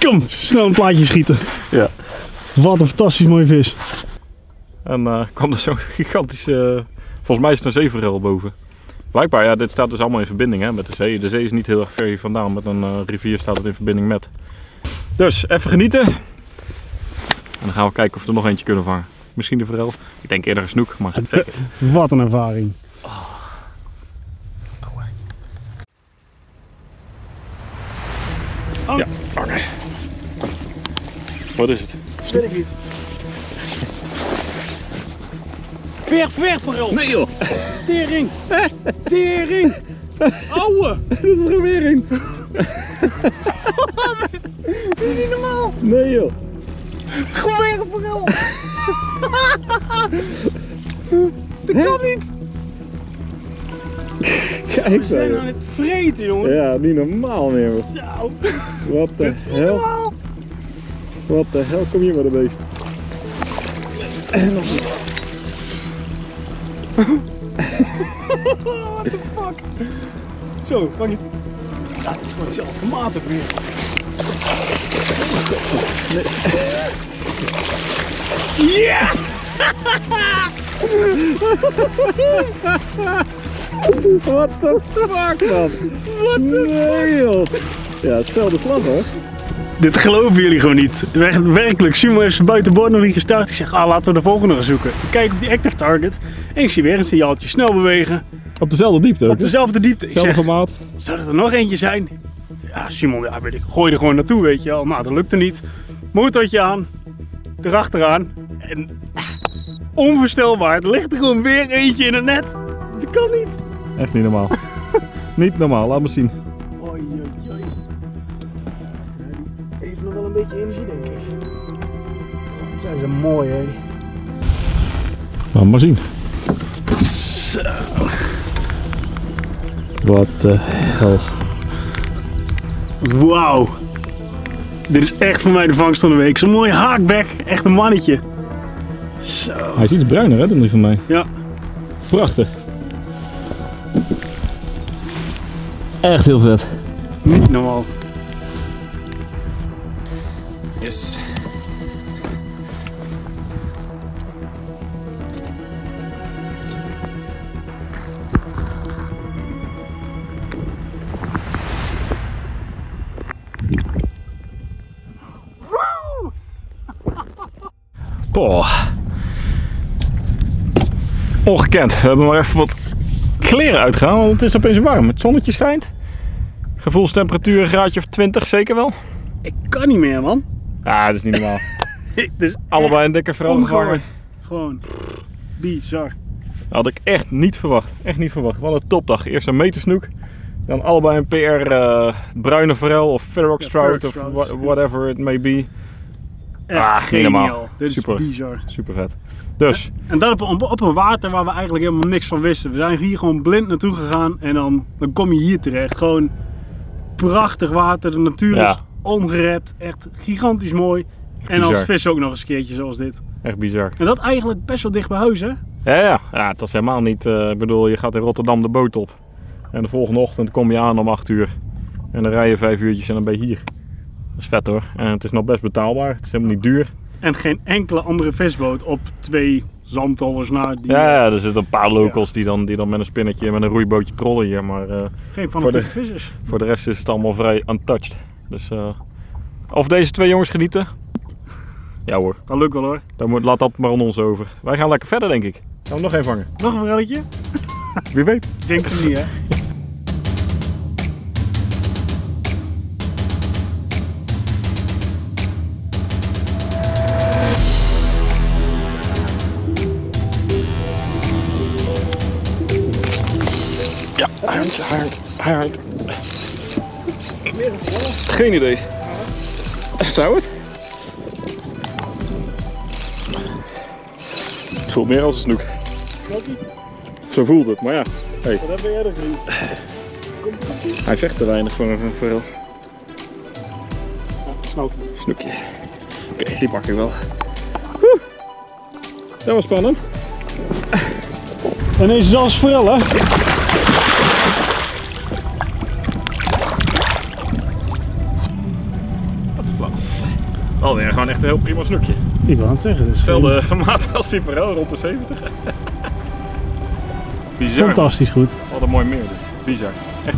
Kom, snel een plaatje schieten. Ja. Wat een fantastisch mooie vis. En eh, kwam er zo'n gigantische, eh, volgens mij is het een zeeverrel boven. Blijkbaar, ja, dit staat dus allemaal in verbinding hè, met de zee. De zee is niet heel erg ver hier vandaan, met een eh, rivier staat het in verbinding met. Dus, even genieten. En dan gaan we kijken of we er nog eentje kunnen vangen. Misschien de verrel. Ik denk eerder een snoek, maar zeker. Wat een ervaring. Ja, vangen. Wat is het? Weet ik niet. Ver, ver, vooral. Nee joh, Tering. Tering. Ouwe. dat is er weer een. Niet normaal. Nee joh. Gewoon weer een. Dat kan niet. Kijk We zijn aan het vreten, jongen. Ja, niet normaal meer. Zo. Wat de hel? Wat de hel kom hier met de beest? What the fuck? Zo, pak je. Ja, het is gewoon ook weer. Ja! What the fuck man? Wat Nee joh. Ja, hetzelfde slag hoor. Dit geloven jullie gewoon niet. Echt Werkelijk, Simon heeft zijn buitenboord nog niet gestart. Ik zeg, ah, laten we de volgende gaan zoeken. Ik kijk op die active target en ik zie weer een signaaltje snel bewegen. Op dezelfde diepte Op dezelfde diepte. Ik zeg, maat. zou er nog eentje zijn? Ja, Simon, ja, weet ik, gooi er gewoon naartoe, weet je wel. Nou, dat lukte niet. Motortje aan, erachteraan. En ah, onvoorstelbaar, er ligt er gewoon weer eentje in het net. Dat kan niet. Echt niet normaal. niet normaal, laat me zien. Oei, oei, oei. Die heeft nog wel een beetje energie, denk ik. Wat zijn ze mooi, hè? Laat maar zien. Zo. Wat de hel. Wauw. Dit is echt voor mij de vangst van de week. Zo'n mooie haakbek. Echt een mannetje. Zo. Hij is iets bruiner hè, dan die van mij. Ja. Prachtig. Echt heel vet. Niet normaal. Yes. Poh. Ongekend. We hebben maar even wat kleren uitgehaald, want het is opeens warm. Het zonnetje schijnt. Gevoelstemperatuur een graadje of 20 zeker wel. Ik kan niet meer, man. Ja, dat is niet normaal. Is Allebei een dikke vrouw gevangen. Gewoon bizar. Had ik echt niet verwacht. Echt niet verwacht. Wat een topdag. Eerst een metersnoek. Dan allebei een PR eh, bruine forel of Ferox Ja, trout of whatever it may be. Echt Ah, geniaal. Dit is Super. bizar. Super vet. Dus, En dat op, een- op een water waar we eigenlijk helemaal niks van wisten. We zijn hier gewoon blind naartoe gegaan en dan, dan kom je hier terecht. Gewoon prachtig water, de natuur Ja. is ongerept, echt gigantisch mooi. En als vis ook nog eens een keertje zoals dit. echt bizar. En dat eigenlijk best wel dicht bij huis hè? Ja, ja. ja het was helemaal niet. eh, ik bedoel, je gaat in Rotterdam de boot op. En de volgende ochtend kom je aan om 8 uur. En dan rij je 5 uurtjes en dan ben je hier. Dat is vet hoor. En het is nog best betaalbaar. Het is helemaal niet duur. En geen enkele andere visboot op twee zandtollers na. Die, Ja, ja, er zitten een paar locals die, dan, die dan met een spinnetje en met een roeibootje trollen hier. Maar eh, Geen fanatieke de- vissers. voor de rest is het allemaal vrij untouched. Dus eh, of deze twee jongens genieten. Ja hoor, Dat lukt wel hoor. dan moet, laat dat maar aan ons over. Wij gaan lekker verder denk ik. Gaan we nog één vangen? Nog een relletje? Wie weet. Denk het niet hè? Geen idee. Zou het? Het voelt meer als een snoek. Zo voelt het, maar ja. Hey, Wat heb jij er gezien? hij vecht te weinig voor een forel. Snoek. Snoekje. Oké, die pak ik wel. Woe. Dat was spannend. En deze is alles forel hè? Gewoon echt een heel prima snoekje. Ik wil het zeggen. Dus Hetzelfde maat als die forel rond de 70. Bizar. Fantastisch goed. Wat een mooi meer. Dit. Bizar. Echt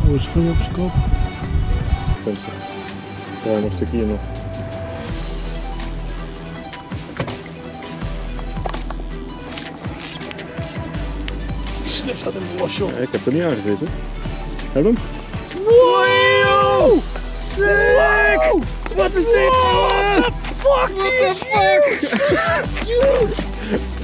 Gouden schoen op zijn kop. gunstig. Draai nog een stukje hier nog. Snip dat in de. Ja, ik heb er niet aan gezeten. Heb hem? Wow! Sick! Wat is dit? What the fuck? What the fuck? Dude!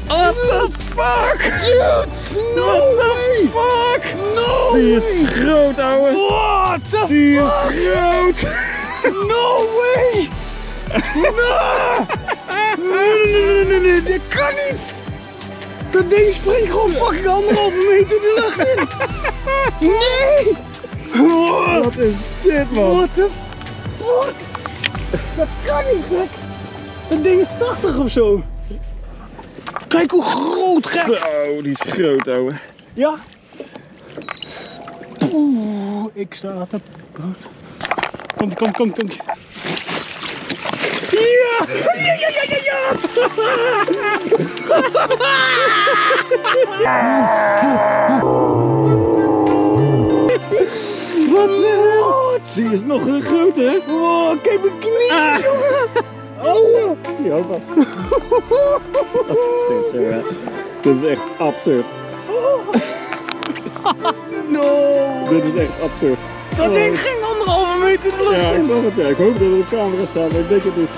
What the fuck? Dude! No What the fuck? No Die is groot, ouwe. What the Die is fuck? groot. No way! No! Nee, nee, nee, nee, nee, dit kan niet! Dat ding springt gewoon fucking anderhalve meter de lucht in! Nee! Wat is dit, man? What the fuck? Dat kan niet, gek! Dat ding is 80 of zo! Kijk hoe groot, gek! Zo, die is groot, ouwe. Ja? Oeh, ik sta te... Komt, komt, komt, komt. Ja! Ja, ja, ja, ja, ja! Wat Wat? Die is nog een grote, hè? Wow, kijk mijn knie, jongen! Oh! Ja, vast. Wat is dit, jongen? Dit is echt absurd. No! Dit is echt absurd. Dat ding ging anderhalve meter de lucht Ja, ik zag het, ja. Ik hoop dat het op camera staat, maar ik denk het niet.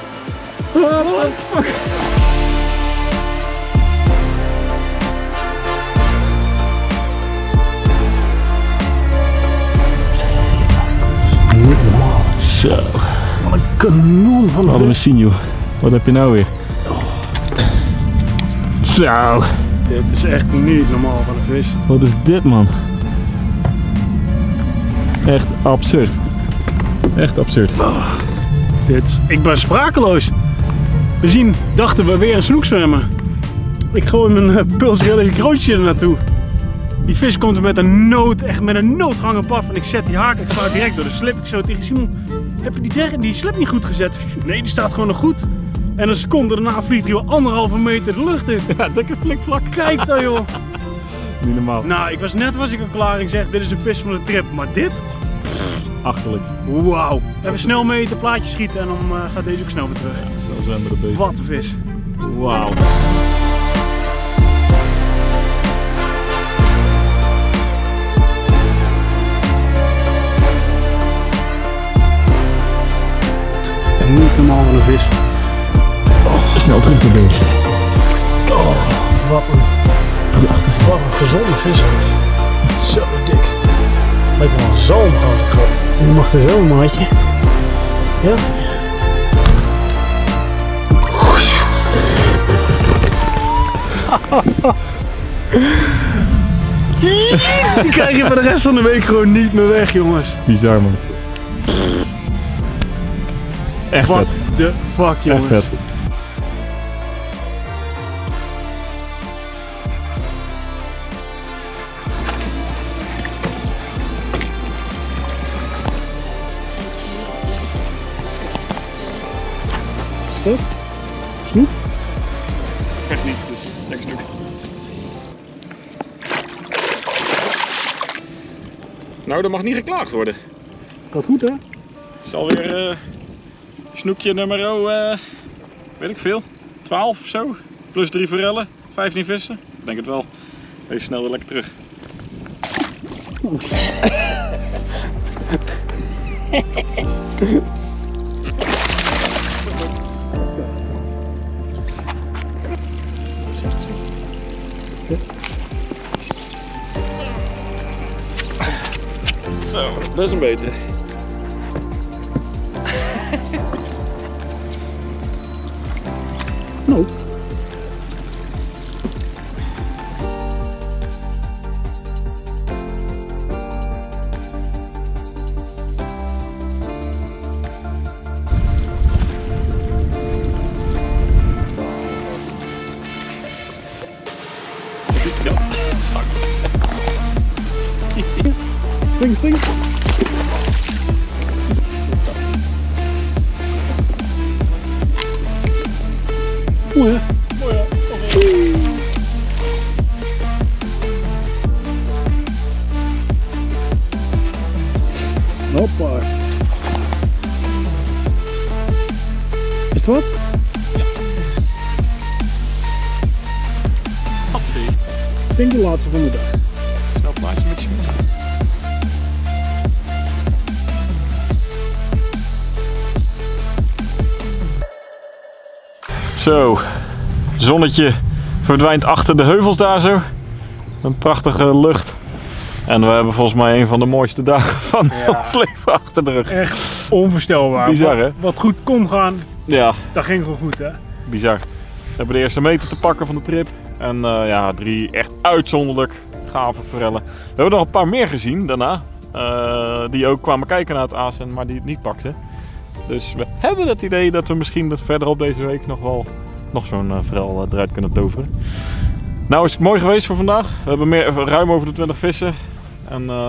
What the fuck? Zo. Wat een kanon van Hadden we zien, joh. Wat heb je nou weer? Zo. Dit is echt niet normaal van een vis. Wat is dit, man? Echt absurd. Echt absurd. Dit, ik ben sprakeloos. We zien, dachten we weer een snoek zwemmen. Ik gooi mijn uh, pulsrilletje krootje er naartoe. Die vis komt er met een nood, echt met een noodgang op af. En ik zet die haak, ik sla direct door de slip. Ik zo tegen Simon, heb je die, der- die slip niet goed gezet? Nee, die staat gewoon nog goed. En een seconde daarna vliegt hij wel anderhalve meter de lucht in. Ja, dikke flikvlak. Kijk dan joh. Niet normaal. Nou, ik was net was ik al klaar en ik zeg, dit is een vis van de trip. Maar dit? Achterlijk. Wauw. Even snel mee het plaatje schieten en dan eh, gaat deze ook snel weer terug. Zo zijn we er bezig. Wat een vis. Wauw. niet normaal van een vis. Oh, snel terug naar beestje. Oh, wat een, gezonde vis. Zo dik. Lijkt een wel een grote gehad. Je mag er zo, maatje. Ja. Die krijg je voor de rest van de week gewoon niet meer weg, jongens. Bizar, man. Echt What vet. the fuck, Echt jongens. vet. Wat? Snoep? Echt niet, dus lekker snoep. Nou, dat mag niet geklaagd worden. Gaat goed, hè? Het is alweer eh snoekje nummer, eh, weet ik veel, 12 of zo. Plus 3 forellen, 15 vissen. Ik denk het wel. Wees snel weer lekker terug. Zo, dat is een betere. Nou. Zo, zonnetje verdwijnt achter de heuvels daar zo. Een prachtige lucht. En we hebben volgens mij een van de mooiste dagen van Ja. ons leven achter de rug. Echt onvoorstelbaar. Bizar, wat, hè? Wat goed kon gaan, Ja, dat ging gewoon goed, hè? bizar. We hebben de eerste meter te pakken van de trip. En eh, ja, drie echt uitzonderlijk gave forellen. We hebben nog een paar meer gezien daarna. eh, die ook kwamen kijken naar het azen, maar die het niet pakten. Dus we hebben het idee dat we misschien dat verderop deze week nog wel nog zo'n eh forel eh, eruit kunnen toveren. Nou is het mooi geweest voor vandaag. We hebben meer, ruim over de 20 vissen. En eh,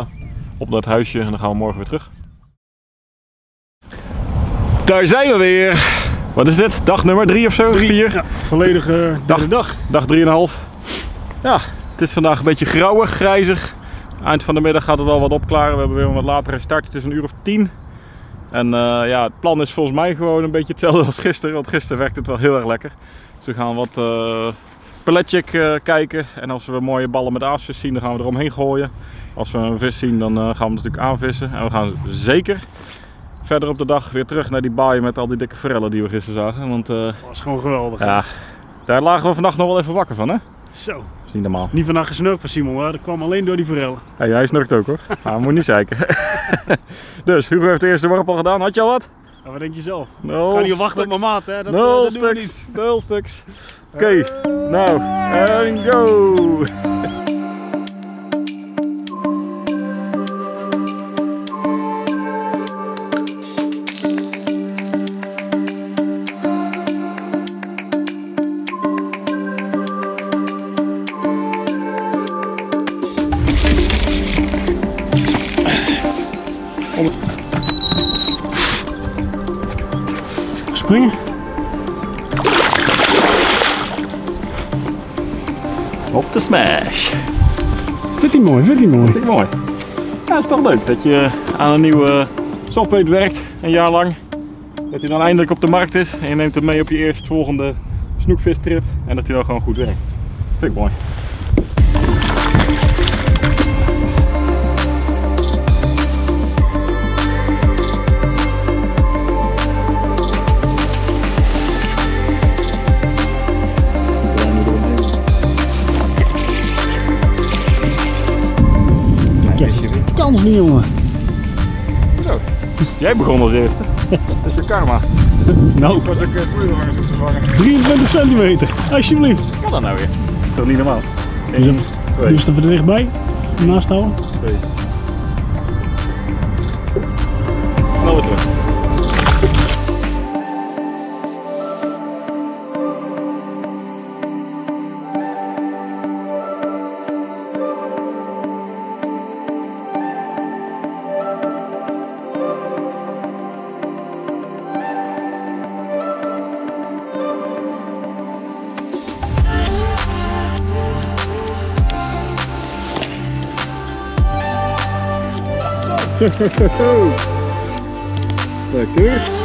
op naar het huisje en dan gaan we morgen weer terug. Daar zijn we weer. Wat is dit? Dag nummer 3 of zo? 4? Ja, volledige derde dag. Dag 3,5. Ja, het is vandaag een beetje grauwig, grijzig. Eind van de middag gaat het wel wat opklaren. We hebben weer een wat latere start. Het is een uur of 10. En eh, ja, het plan is volgens mij gewoon een beetje hetzelfde als gisteren. Want gisteren werkte het wel heel erg lekker. Dus we gaan wat uh, pelletjek eh, kijken. En als we mooie ballen met aasvis zien, dan gaan we eromheen gooien. Als we een vis zien, dan eh, gaan we natuurlijk aanvissen. En we gaan zeker verder op de dag weer terug naar die baai met al die dikke forellen die we gisteren zagen. Want eh, Dat was gewoon geweldig. ja, daar lagen we vannacht nog wel even wakker van, hè? Zo. Is niet normaal. Niet vandaag gesnurkt van Simon, hoor. dat kwam alleen door die forellen. Hey, jij snurkt ook hoor. Maar moet niet zeiken. dus Hugo heeft de eerste worp al gedaan. Had je al wat? Ja, wat denk je zelf? Nul Ga niet wachten op stuks. mijn maat, hè? Dat, Nul dat doen we stuks. niet. Nul stuks. Oké, nou, en go! Mooi, mooi. Ja, het is toch leuk dat je aan een nieuwe softbeet werkt, een jaar lang. Dat hij dan eindelijk op de markt is en je neemt hem mee op je eerstvolgende snoekvistrip en dat hij dan gewoon goed werkt. Vind mooi. Kans niet, jongen. Zo. Jij begon als eerste. Dat is je karma. Nou, Ik was ook uh, vloeivervangers op te vangen. 23 centimeter, alsjeblieft. Wat dan nou weer? Toch niet normaal? Dus 1, even- 2, Dus er dichtbij. Naast houden. 2. Lekker. Heel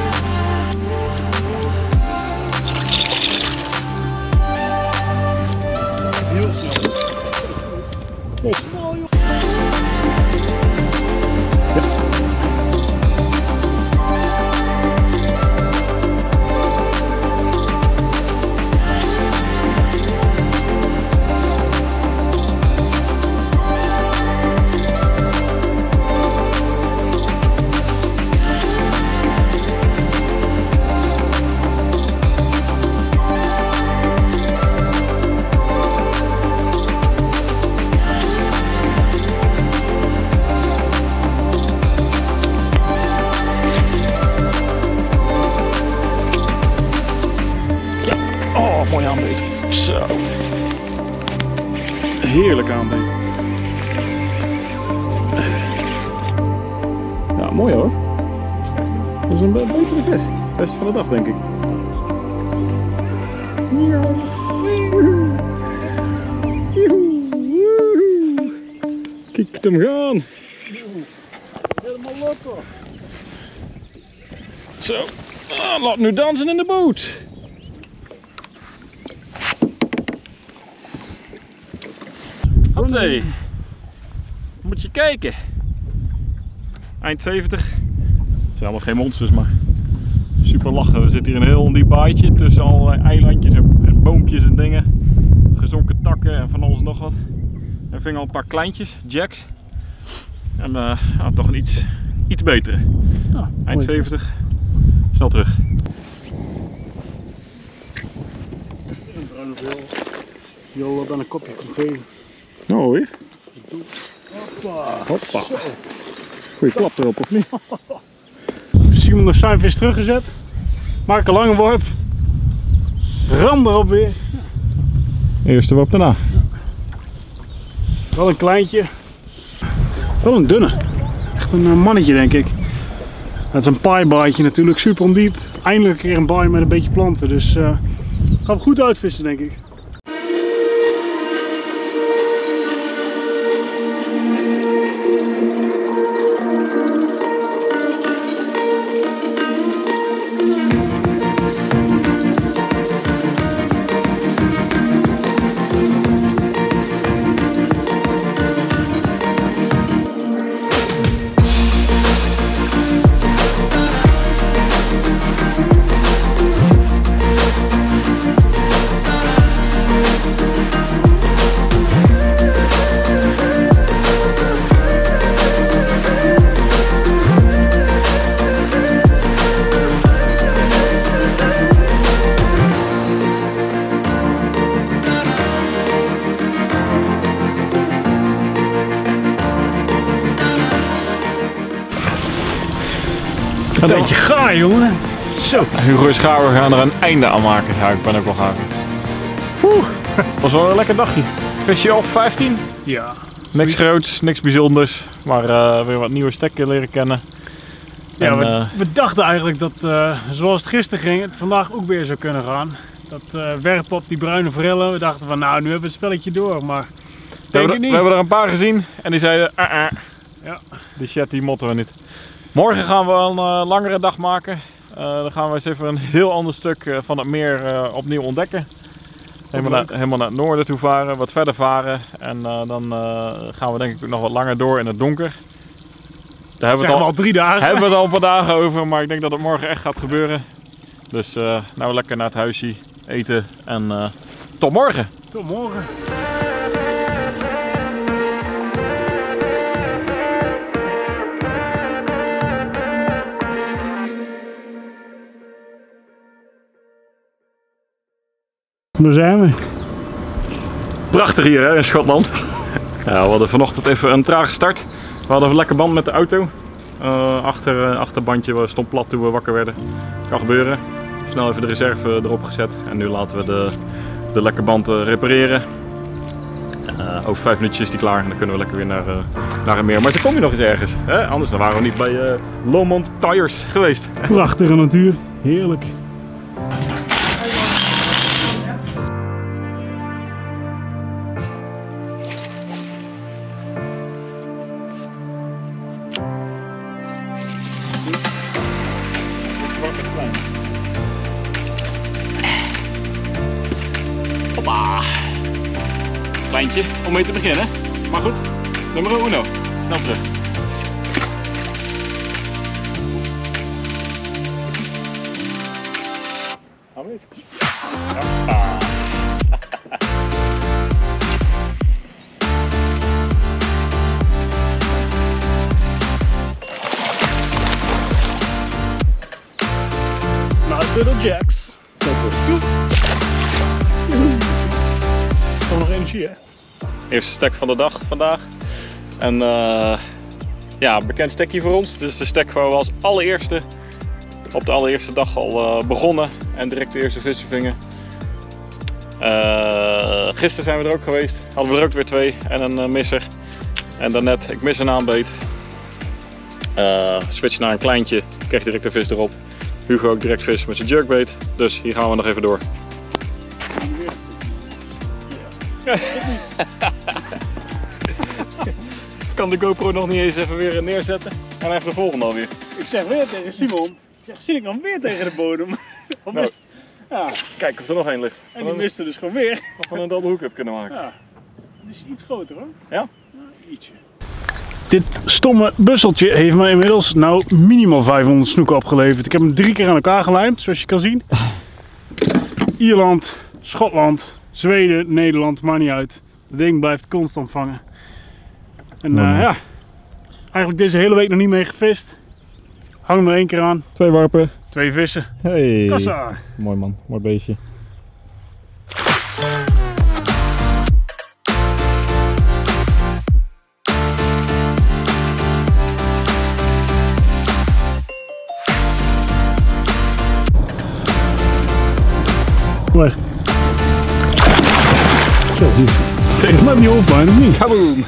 is een be- betere vis. Best van de dag, denk ik. Kijk hem gaan. Helemaal lekker. Zo. Ah, laat nu dansen in de boot. Hatsé. Moet je kijken. Eind 70. Het zijn allemaal geen monsters, maar super lachen. We zitten hier in een heel diep baaitje tussen allerlei eilandjes en, en boompjes en dingen. Gezonken takken en van alles nog wat. En we vingen al een paar kleintjes, jacks. En eh, toch een iets, iets betere. Ja, Eind mooi. 70. Snel terug. Een bruine dan een kopje koffie. Nou weer. Hoppa. Hoppa. Goeie klap erop of niet? Simon heeft zijn vis teruggezet. Maak een lange worp. Ram erop weer. Eerste worp daarna. Wel een kleintje. Wel een dunne. Echt een eh, mannetje denk ik. Het is een paaibaaitje natuurlijk, super ondiep. Eindelijk een keer een baai met een beetje planten. Dus eh gaan we goed uitvissen denk ik. Jongen. Zo. Hugo en Schouwer gaan er een einde aan maken. Ja, ik ben ook wel gaaf. Oeh, was wel een lekker dagje. Of 15. Ja. Niks groots, niks bijzonders. Maar eh, weer wat nieuwe stekken leren kennen. Ja, En, we, eh, we dachten eigenlijk dat eh, zoals het gisteren ging, het vandaag ook weer zou kunnen gaan. Dat werpen op die bruine vrillen. We dachten van nou, nu hebben we het spelletje door, maar we, denk hebben, niet. we hebben er een paar gezien en die zeiden, ah, ah, Ja. die shit die motten we niet. Morgen gaan we een eh, langere dag maken. Eh, dan gaan we eens even een heel ander stuk eh, van het meer opnieuw ontdekken. Helemaal naar, helemaal naar het noorden toe varen, wat verder varen. En dan gaan we denk ik nog wat langer door in het donker. Daar hebben we het al, al drie dagen. hebben we het al een paar dagen over, maar ik denk dat het morgen echt gaat gebeuren. Dus eh, nou lekker naar het huisje, eten en tot morgen! Tot morgen. Daar zijn we. Prachtig hier hè, in Schotland. Ja, we hadden vanochtend even een trage start. We hadden een lekker band met de auto. Eh, achter, eh, achterbandje stond plat toen we wakker werden. Kan gebeuren. Snel even de reserve erop gezet. En nu laten we de, de lekke band eh, repareren. Eh, over vijf minuutjes is die klaar en dan kunnen we lekker weer naar, eh, naar een meer. Maar dan kom je nog eens ergens. Hè? Anders dan waren we niet bij eh, Lomond Tires geweest. Prachtige natuur. Heerlijk. Om mee te beginnen. Maar goed, nummer uno. Stek van de dag vandaag. En eh, ja, een bekend stekje voor ons. Dit is de stek waar we als allereerste op de allereerste dag al eh, begonnen en direct de eerste vissen vingen. Eh, gisteren zijn we er ook geweest, hadden we er ook weer twee en een misser. En daarnet, ik mis een aanbeet. Switch naar een kleintje, kreeg direct de vis erop. Hugo ook direct vis met zijn jerkbait. Dus hier gaan we nog even door. kan de GoPro nog niet eens even weer neerzetten. En even de volgende alweer. Ik zeg weer tegen Simon. Ik zeg, zit ik dan weer tegen de bodem? Of Nou. Ja, Kijk of er nog één ligt. en die miste dus gewoon weer. Of we een double hook heb kunnen maken. Ja, is iets groter hoor. Ja? ietsje. Dit stomme busseltje heeft me inmiddels nou minimaal 500 snoeken opgeleverd. Ik heb hem drie keer aan elkaar gelijmd, zoals je kan zien. Ierland, Schotland, Zweden, Nederland, maakt niet uit. Het ding blijft constant vangen. En eh, ja, eigenlijk deze hele week nog niet mee gevist. Hang er één keer aan, Twee warpen. twee vissen. Hey. Kassa! Mooi man, mooi beestje. Weg. Zo, hier. Kijk, maar niet op, niet. Kaboom!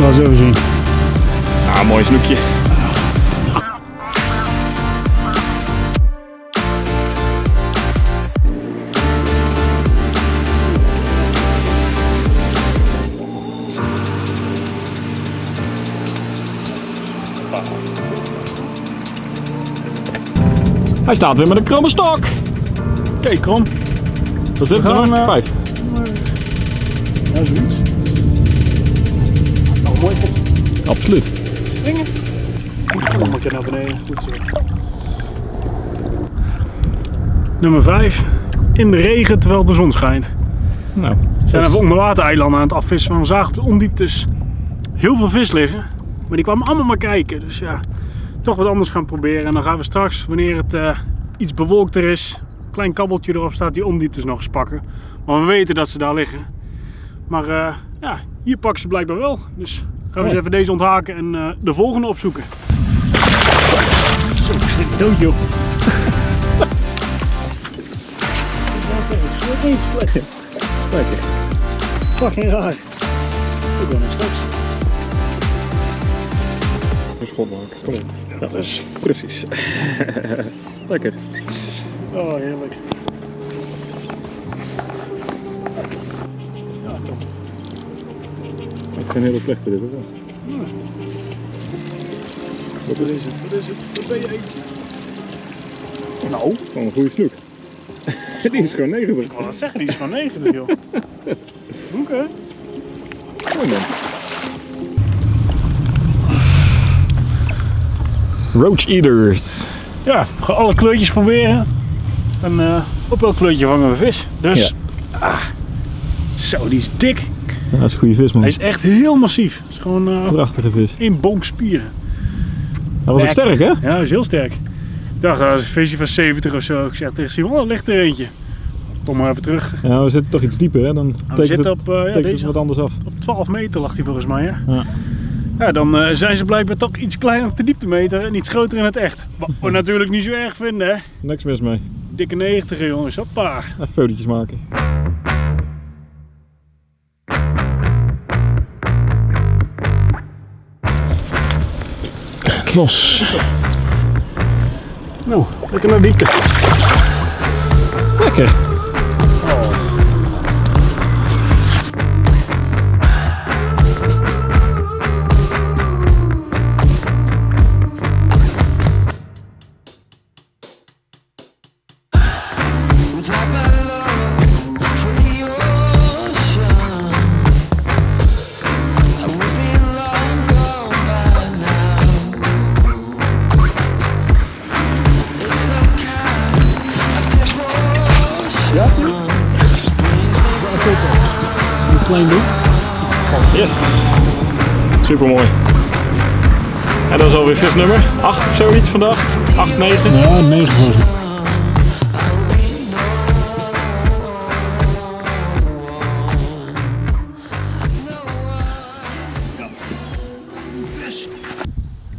Nou zullen we zien. Ah, mooi snoekje. Hij staat weer met een kromme stok. Kijk, krom. Dat is het nummer 5. Springen. Kom een keer naar beneden. Goed zo. Nummer 5. In de regen terwijl de zon schijnt. Nou, We zijn even onderwatereilanden aan het afvissen. Want we zagen op de ondieptes heel veel vis liggen. Maar die kwamen allemaal maar kijken. Dus ja, toch wat anders gaan proberen. En dan gaan we straks, wanneer het eh, iets bewolkter is, een klein kabbeltje erop staat, die ondieptes nog eens pakken. Maar we weten dat ze daar liggen. Maar eh, ja, hier pakken ze blijkbaar wel. Dus gaan we eens even deze onthaken en eh, de volgende opzoeken. Zo, schrik dood joh. Lekker. Fucking raar. Ik ben er straks. Een. Kom op. Dat is. Precies. lekker. Oh, heerlijk. Geen hele slechte dit, of wel? Wat is het? Wat is het? Wat ben je eten? Nou, gewoon een goede snoek. Die is gewoon 90. Ik wou dat zeggen, die is van 90 joh. Man. Roach Eaters. Ja, we gaan alle kleurtjes proberen. En eh, op welk kleurtje vangen we vis. Dus, ah, zo, die is dik. Ja, dat is een goede vis man. Hij is echt heel massief. Het is gewoon eh prachtige vis. één bonk spieren. Hij was ook sterk hè? Ja, hij is heel sterk. Ik dacht, dat is een visje van 70 of zo. Ik zeg tegen Simon, oh, er ligt er eentje. Tom maar even terug. Ja, we zitten toch iets dieper, hè? Dan Nou, we zitten het, op, eh, ja, deze, wat anders af. op 12 meter lag hij volgens mij. Hè? Ja. Ja, dan eh, zijn ze blijkbaar toch iets kleiner op de dieptemeter en iets groter in het echt. Wat we natuurlijk niet zo erg vinden, hè? Niks mis mee. Dikke 90 jongens, hoppa. Even fotootjes maken. Los. Nou, lekker naar diepte. Lekker. Is visnummer 8 of zoiets vandaag. 8, 9. Ja, 9 volgens mij.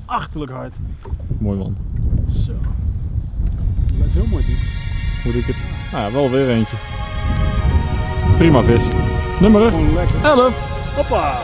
Achterlijk hard. Mooi man. Zo. Is heel mooi diep. Moet ik het? Nou ja, wel weer eentje. Prima vis. Nummer Gewoon lekker. 11. Hoppa.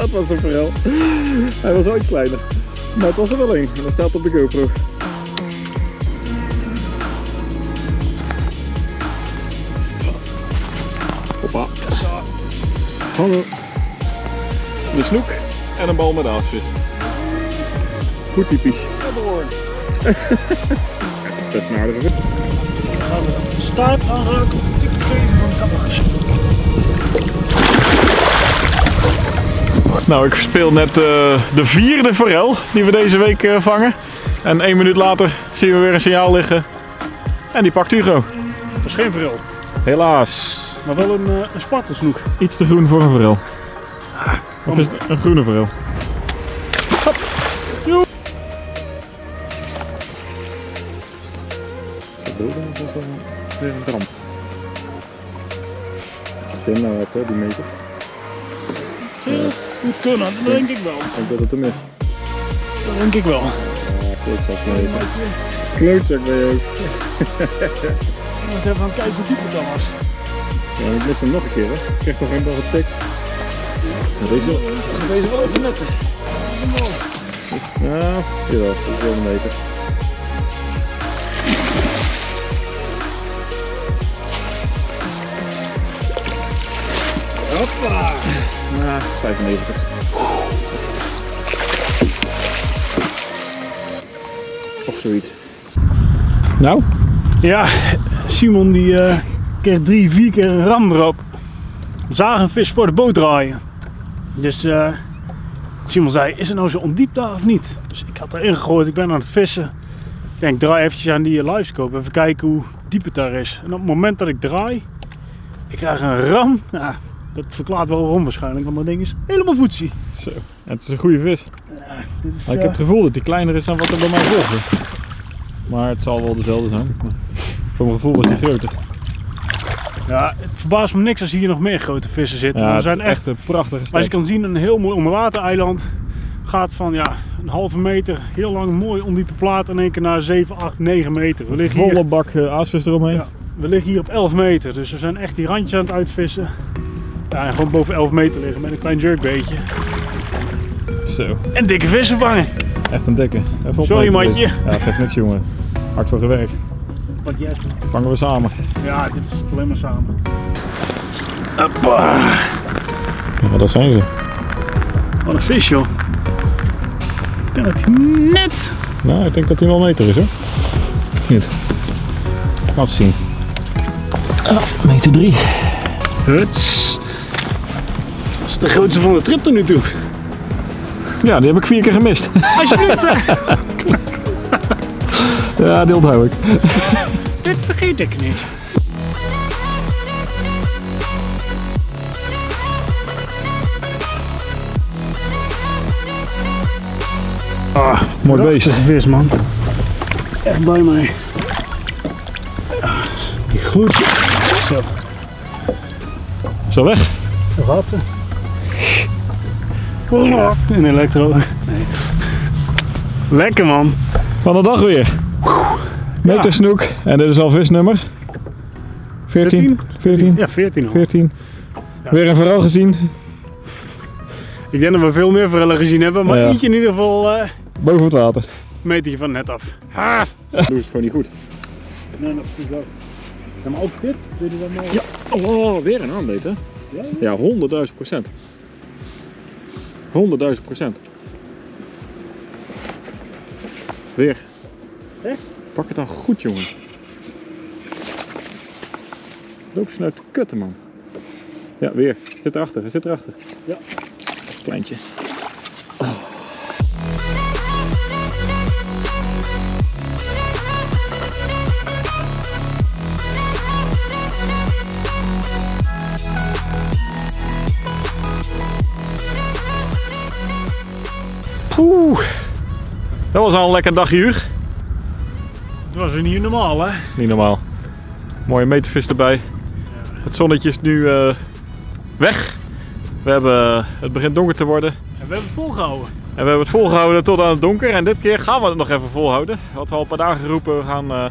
Dat was een verhaal. Hij was ooit kleiner. Maar het was er wel één. En dat staat op de GoPro. Hoppa. Hallo. De snoek en een bal met aasvis. Goed typisch. Best een aardige. Gaan we de staart aanraken diepte geven van. Nou, ik speel net eh, de vierde forel die we deze week eh, vangen. En één minuut later zien we weer een signaal liggen. En die pakt Hugo. Dat is geen vril, Helaas. maar wel een, eh, een spartelsnoek. Iets te groen voor een forel. Of is het een groene forel? Hop. Joe. Is dat boven of is dat weer een je hem nou hebt, hè, die meter. Moet kunnen, dat denk ik wel. Ik denk dat het hem is. Dat denk ik wel. Ja, klootzak ben je ook. Klootzak ben je ook. We eens even kijken hoe diep het dan was. Ja, ik mis hem nog een keer, hè. Ik krijg toch een nog een tik. Deze, deze wel even netten. Dus, ja, jawel, dat is wel een meter. Hoppa. Ja, 95. Of zoiets. Nou? Ja, Simon die eh, kreeg drie, vier keer een ram erop. Zagen een vis voor de boot draaien. Dus eh, Simon zei, is het nou zo ondiep daar of niet? Dus ik had erin gegooid, ik ben aan het vissen. Ik denk, draai eventjes aan die livescope, even kijken hoe diep het daar is. En op het moment dat ik draai, ik krijg een ram. Ja, dat verklaart wel waarom waarschijnlijk, want dat ding is helemaal voetsie. Zo. Het is een goede vis. Dit is, Maar ik eh, heb het gevoel dat die kleiner is dan wat er bij mij volgde. Maar het zal wel dezelfde zijn. Maar voor mijn gevoel was die groter. ja, het verbaast me niks als hier nog meer grote vissen zitten. Ja, er zijn echt een prachtige Maar je stek. kan zien, een heel mooi onderwatereiland gaat van ja, een halve meter, heel lang mooi ondiepe plaat in één keer naar 7, 8, 9 meter. We liggen hier, Volle bak eh, aasvis eromheen. Ja. we liggen hier op 11 meter, dus we zijn echt die randjes aan het uitvissen. Ja, en gewoon boven 11 meter liggen met een klein jerkbeetje. Zo, En dikke vissen vangen. echt een dikke. Even Sorry, matje. Ja, geeft niks jongen. Hard voor gewerkt. Wat jij Vangen we samen. Ja, dit is alleen maar samen. Hoppa. Ja, dat zijn ze. Wat een vis joh. Ik denk dat hij net Nou, ik denk dat hij wel een meter is hoor. Niet. Laat zien. meter 3. Huts. De grootste van de trip tot nu toe. Ja, die heb ik vier keer gemist. Alsjeblieft, ja, die onthoud ik. dit vergeet ik niet. Ah, Mooi beest. prachtige vis man. Echt mee. Ah, Die gloedje. Zo, Zo weg. gaat ze. Een elektro. Nee. Lekker man. Van de dag weer. Meter snoek. En dit is al visnummer. 14. 14. Ja, 14 al. 14. Weer een verhaal gezien. Ik denk dat we veel meer forellen gezien hebben, maar Ja. eentje in ieder geval eh, Boven het water. een metertje van net af. Ah. Doe het gewoon niet goed. Nee, dat is ook. Ja, maar ook dit, weet je dat maar? Ja. Oh, weer een aanbeter. Ja, Ja, 100.000 procent. 100.000 procent. Weer. Echt? Pak het dan goed, jongen. Loop ze nou te kutten, man. Ja, weer. Zit erachter, hij zit erachter. Ja. Kleintje. Dat was al een lekker dagje uur. Het was weer niet normaal, hè? Niet normaal. Mooie metervis erbij. Het zonnetje is nu eh, weg. We hebben, het begint donker te worden. En we hebben het volgehouden. En we hebben het volgehouden tot aan het donker. En dit keer gaan we het nog even volhouden. Wat we al een paar dagen geroepen. We gaan eh,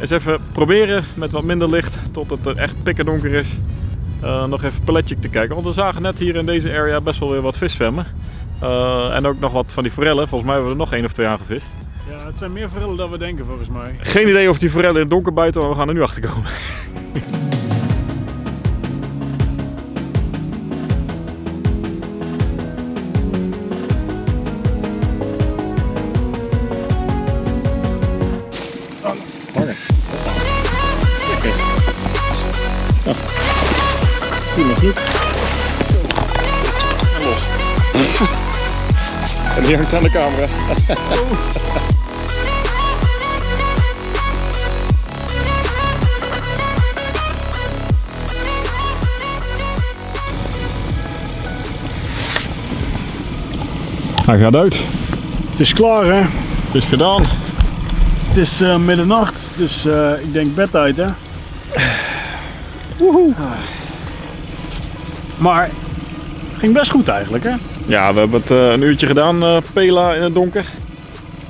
eens even proberen met wat minder licht. Tot het er echt pikken donker is. eh, nog even pelletje te kijken. Want we zagen net hier in deze area best wel weer wat vis zwemmen. Eh, en ook nog wat van die forellen. Volgens mij hebben we er nog één of twee aangevist. Ja, het zijn meer forellen dan we denken volgens mij. Geen idee of die forellen in het donker buiten, maar we gaan er nu achter komen. En die hangt aan de camera. Hij gaat uit. Het is klaar, hè? Het is gedaan. Het is eh, middernacht, dus eh, ik denk bedtijd, hè? Woehoe. Maar het ging best goed eigenlijk, hè? Ja, we hebben het eh, een uurtje gedaan, eh, Pela in het donker.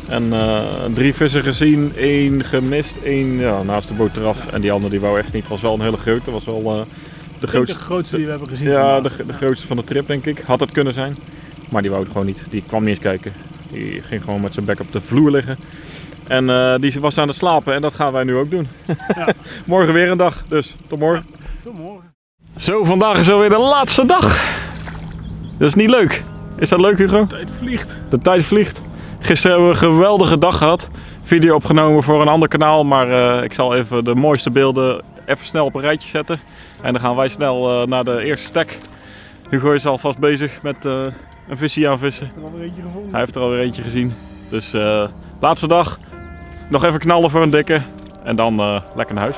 En eh, drie vissen gezien, één gemist, één ja, naast de boot eraf. En die andere die wou echt niet. was wel een hele grote. was wel de grootste. de grootste die we hebben gezien. Ja, de, grootste van de trip denk ik. Had het kunnen zijn. Maar die wou het gewoon niet. Die kwam niet eens kijken. Die ging gewoon met zijn bek op de vloer liggen. En die was aan het slapen en dat gaan wij nu ook doen. Ja. morgen weer een dag, dus tot morgen. Tot morgen. Zo, vandaag is alweer de laatste dag. Dat is niet leuk. Is dat leuk Hugo? Tijd vliegt. De tijd vliegt. Gisteren hebben we een geweldige dag gehad. Video opgenomen voor een ander kanaal, maar eh, ik zal even de mooiste beelden even snel op een rijtje zetten. En dan gaan wij snel eh, naar de eerste stek. Hugo is alvast bezig met eh, een visje aanvissen. Ik heb er alweer eentje gevonden. Hij heeft er alweer eentje gezien. Dus laatste dag. Nog even knallen voor een dikke. En dan lekker naar huis.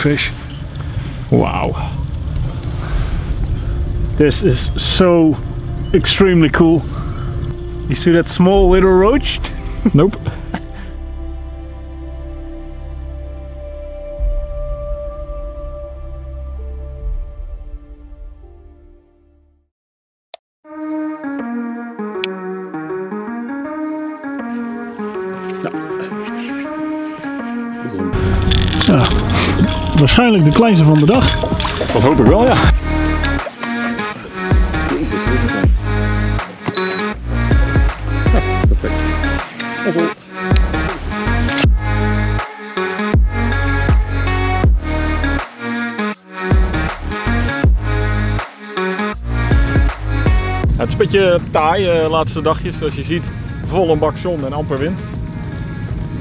Fish. Wow. This is so extremely cool. You see that small little roach? Nope. waarschijnlijk de kleinste van de dag. Dat hoop ik wel, ja. Perfect. Het is een beetje taai de laatste dagjes, zoals je ziet. Vol een bak zon en amper wind.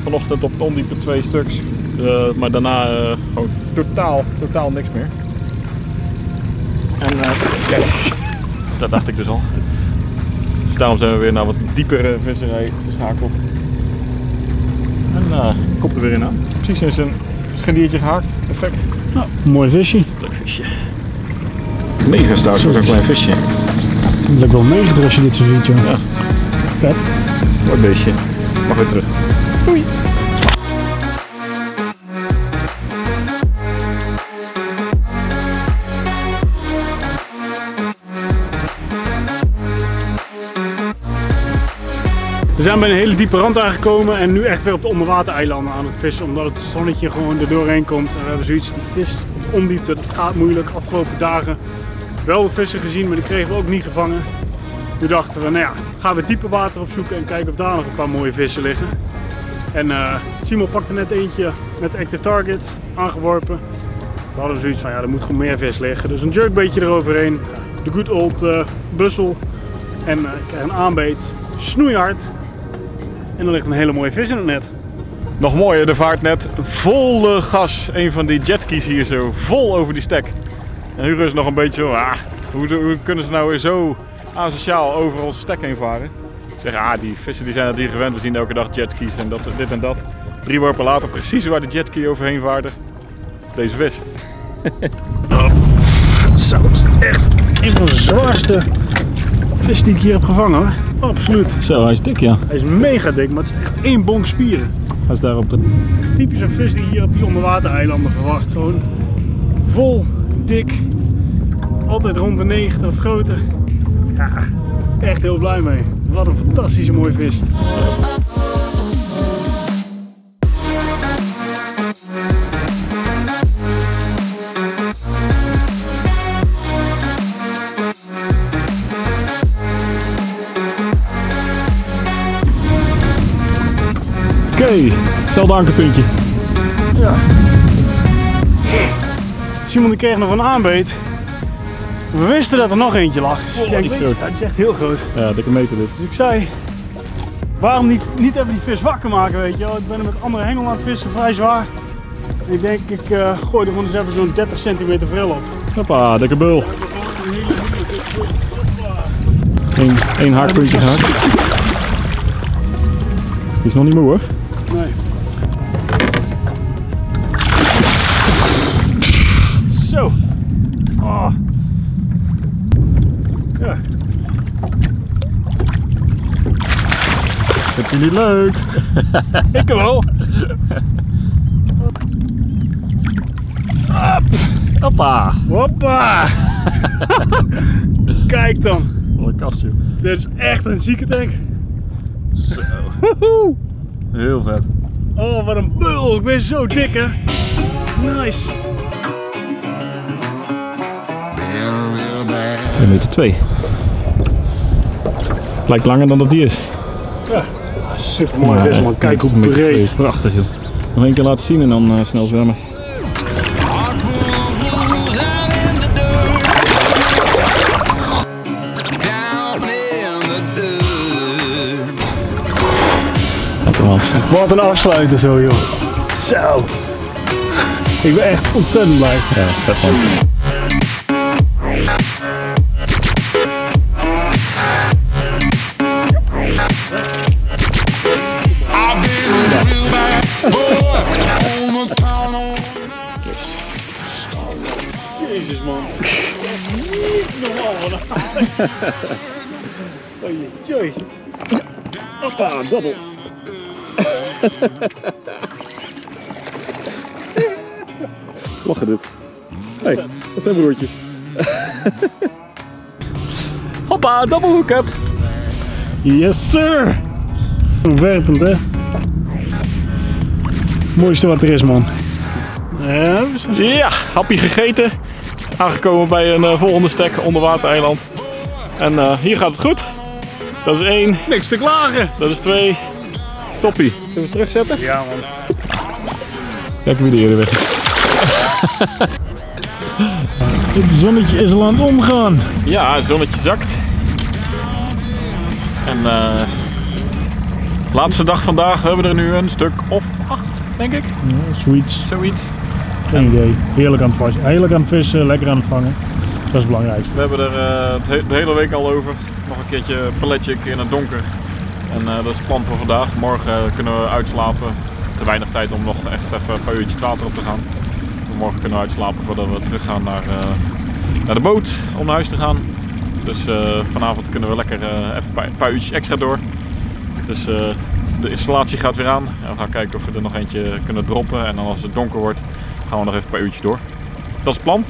Vanochtend op het ondiepe twee stuks. Eh, maar daarna eh, gewoon totaal, totaal niks meer. En eh, dat dacht ik dus al. Dus daarom zijn we weer naar wat diepere visserij geschakeld. En eh komt er weer in aan. Precies in zijn schendiertje gehaakt. Perfect. Nou, mooi visje. Leuk visje. Mega stout, zo'n klein visje. Het lijkt wel 90 als je dit zo ziet, joh. Ja. Vet. Mooi beestje. Mag weer terug. Doei. We zijn bij een hele diepe rand aangekomen en nu echt weer op de onderwatereilanden aan het vissen. Omdat het zonnetje gewoon er doorheen komt. We hebben zoiets, die vis op ondiepte, dat gaat moeilijk. Afgelopen dagen wel wat vissen gezien, maar die kregen we ook niet gevangen. Nu dachten we, nou ja, gaan we diepe water opzoeken en kijken of daar nog een paar mooie vissen liggen. En eh Simon pakte net eentje met Active Target aangeworpen. We hadden zoiets van, ja, er moet gewoon meer vis liggen. Dus een jerkbeetje eroverheen. De good old eh bussel. En eh, ik krijg een aanbeet. Snoeihard. En er ligt een hele mooie vis in het net. Nog mooier, de vaart net vol gas. Een van die jetskis hier zo, vol over die stek. En Hugo is nog een beetje zo, ah, hoe, hoe kunnen ze nou weer zo asociaal over ons stek heen varen? Ik zeg, ah, die vissen die zijn dat hier gewend. We zien elke dag jetskis en dat, dit en dat. Drie worpen later, precies waar de jetski overheen vaarde. Deze vis. Zo, dat is echt een van de zwaarste vis die ik hier heb gevangen hoor. Absoluut. Zo, hij is dik ja. Hij is mega dik, maar het is echt één bonk spieren. Hij is daar op de... Typisch een vis die je hier op die onderwatereilanden verwacht. Gewoon vol, dik, altijd rond de 90 of groter. Ja, echt heel blij mee. Wat een fantastische mooie vis. Hetzelfde ankerpuntje. Simon die kreeg nog een aanbeet. We wisten dat er nog eentje lag. Dus ik denk, die is is echt heel groot. Ja, dikke meter dit. Dus ik zei, waarom niet, niet even die vis wakker maken, weet je wel. Ik ben er met andere hengel aan het vissen, vrij zwaar. En ik denk, ik eh, gooi er gewoon eens even zo'n 30 centimeter vril op. Hoppa, dikke bul. Eén, één haakpuntje gehakt. Die is nog niet moe hoor. Je niet leuk? ik wel. Hoppa! Hoppa! Kijk dan. Wat een kastje. Dit is echt een zieke tank. Zo. Woehoe. Heel vet. Oh, wat een bul. Ik ben zo dik, hè. Nice. 1 meter 2. Lijkt langer dan dat die is. Ja. Super mooi vis, man. Kijk hoe breed. Prachtig joh. Nog één keer laten zien en dan eh, snel zwemmen. Wat een afsluiten zo, joh. Zo. Ik ben echt ontzettend blij. Ja, vet man. Oei, oei. Hoppa, dobbel. Lachen dit. Hé, hey, dat zijn broertjes. Hoppa, double hookup. Yes, sir. Werpend, hè. Mooiste wat er is, man. Ja, hapje gegeten. Aangekomen bij een eh, volgende stek onderwatereiland. En eh, hier gaat het goed. Dat is één. niks te klagen. Dat is twee. Toppie. Kunnen we terugzetten? Ja, man. Kijk wie er eerder weg. Het zonnetje is al aan het omgaan. Ja, het zonnetje zakt. En eh laatste dag vandaag. We hebben er nu een stuk of acht, denk ik. Ja, zoiets. Zoiets. Geen idee. Heerlijk aan het vissen. Heerlijk aan het vissen, lekker aan het vangen. Dat is het belangrijkste. We hebben er eh, de hele week al over. Nog een keertje palletje in het donker. En eh, dat is het plan voor vandaag. Morgen eh, kunnen we uitslapen. Te weinig tijd om nog echt even een paar uurtjes water op te gaan. Morgen kunnen we uitslapen voordat we terug gaan naar, naar de boot om naar huis te gaan. Dus vanavond kunnen we lekker even een paar, uurtjes extra door. Dus de installatie gaat weer aan. En we gaan kijken of we er nog eentje kunnen droppen. En dan als het donker wordt, gaan we nog even een paar uurtjes door. Dat is het plan.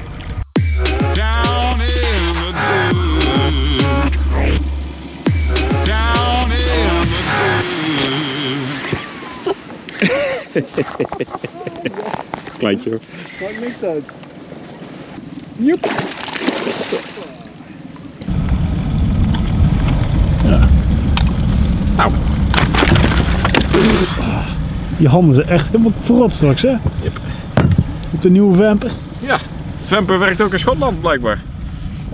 Kleintje hoor. Maakt niks uit. Joep. Nou, Je handen zijn echt helemaal verrot straks, hè? Yep. Op de nieuwe vamper. ja. Vamper werkt ook in Schotland blijkbaar.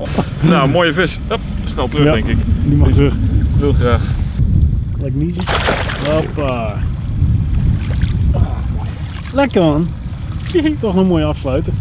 Nou, mooie vis. Snel terug Ja. denk ik. Die mag terug. Heel graag. Lekker niet. Hoppa. Ah. Lekker man. Toch een mooie afsluiten.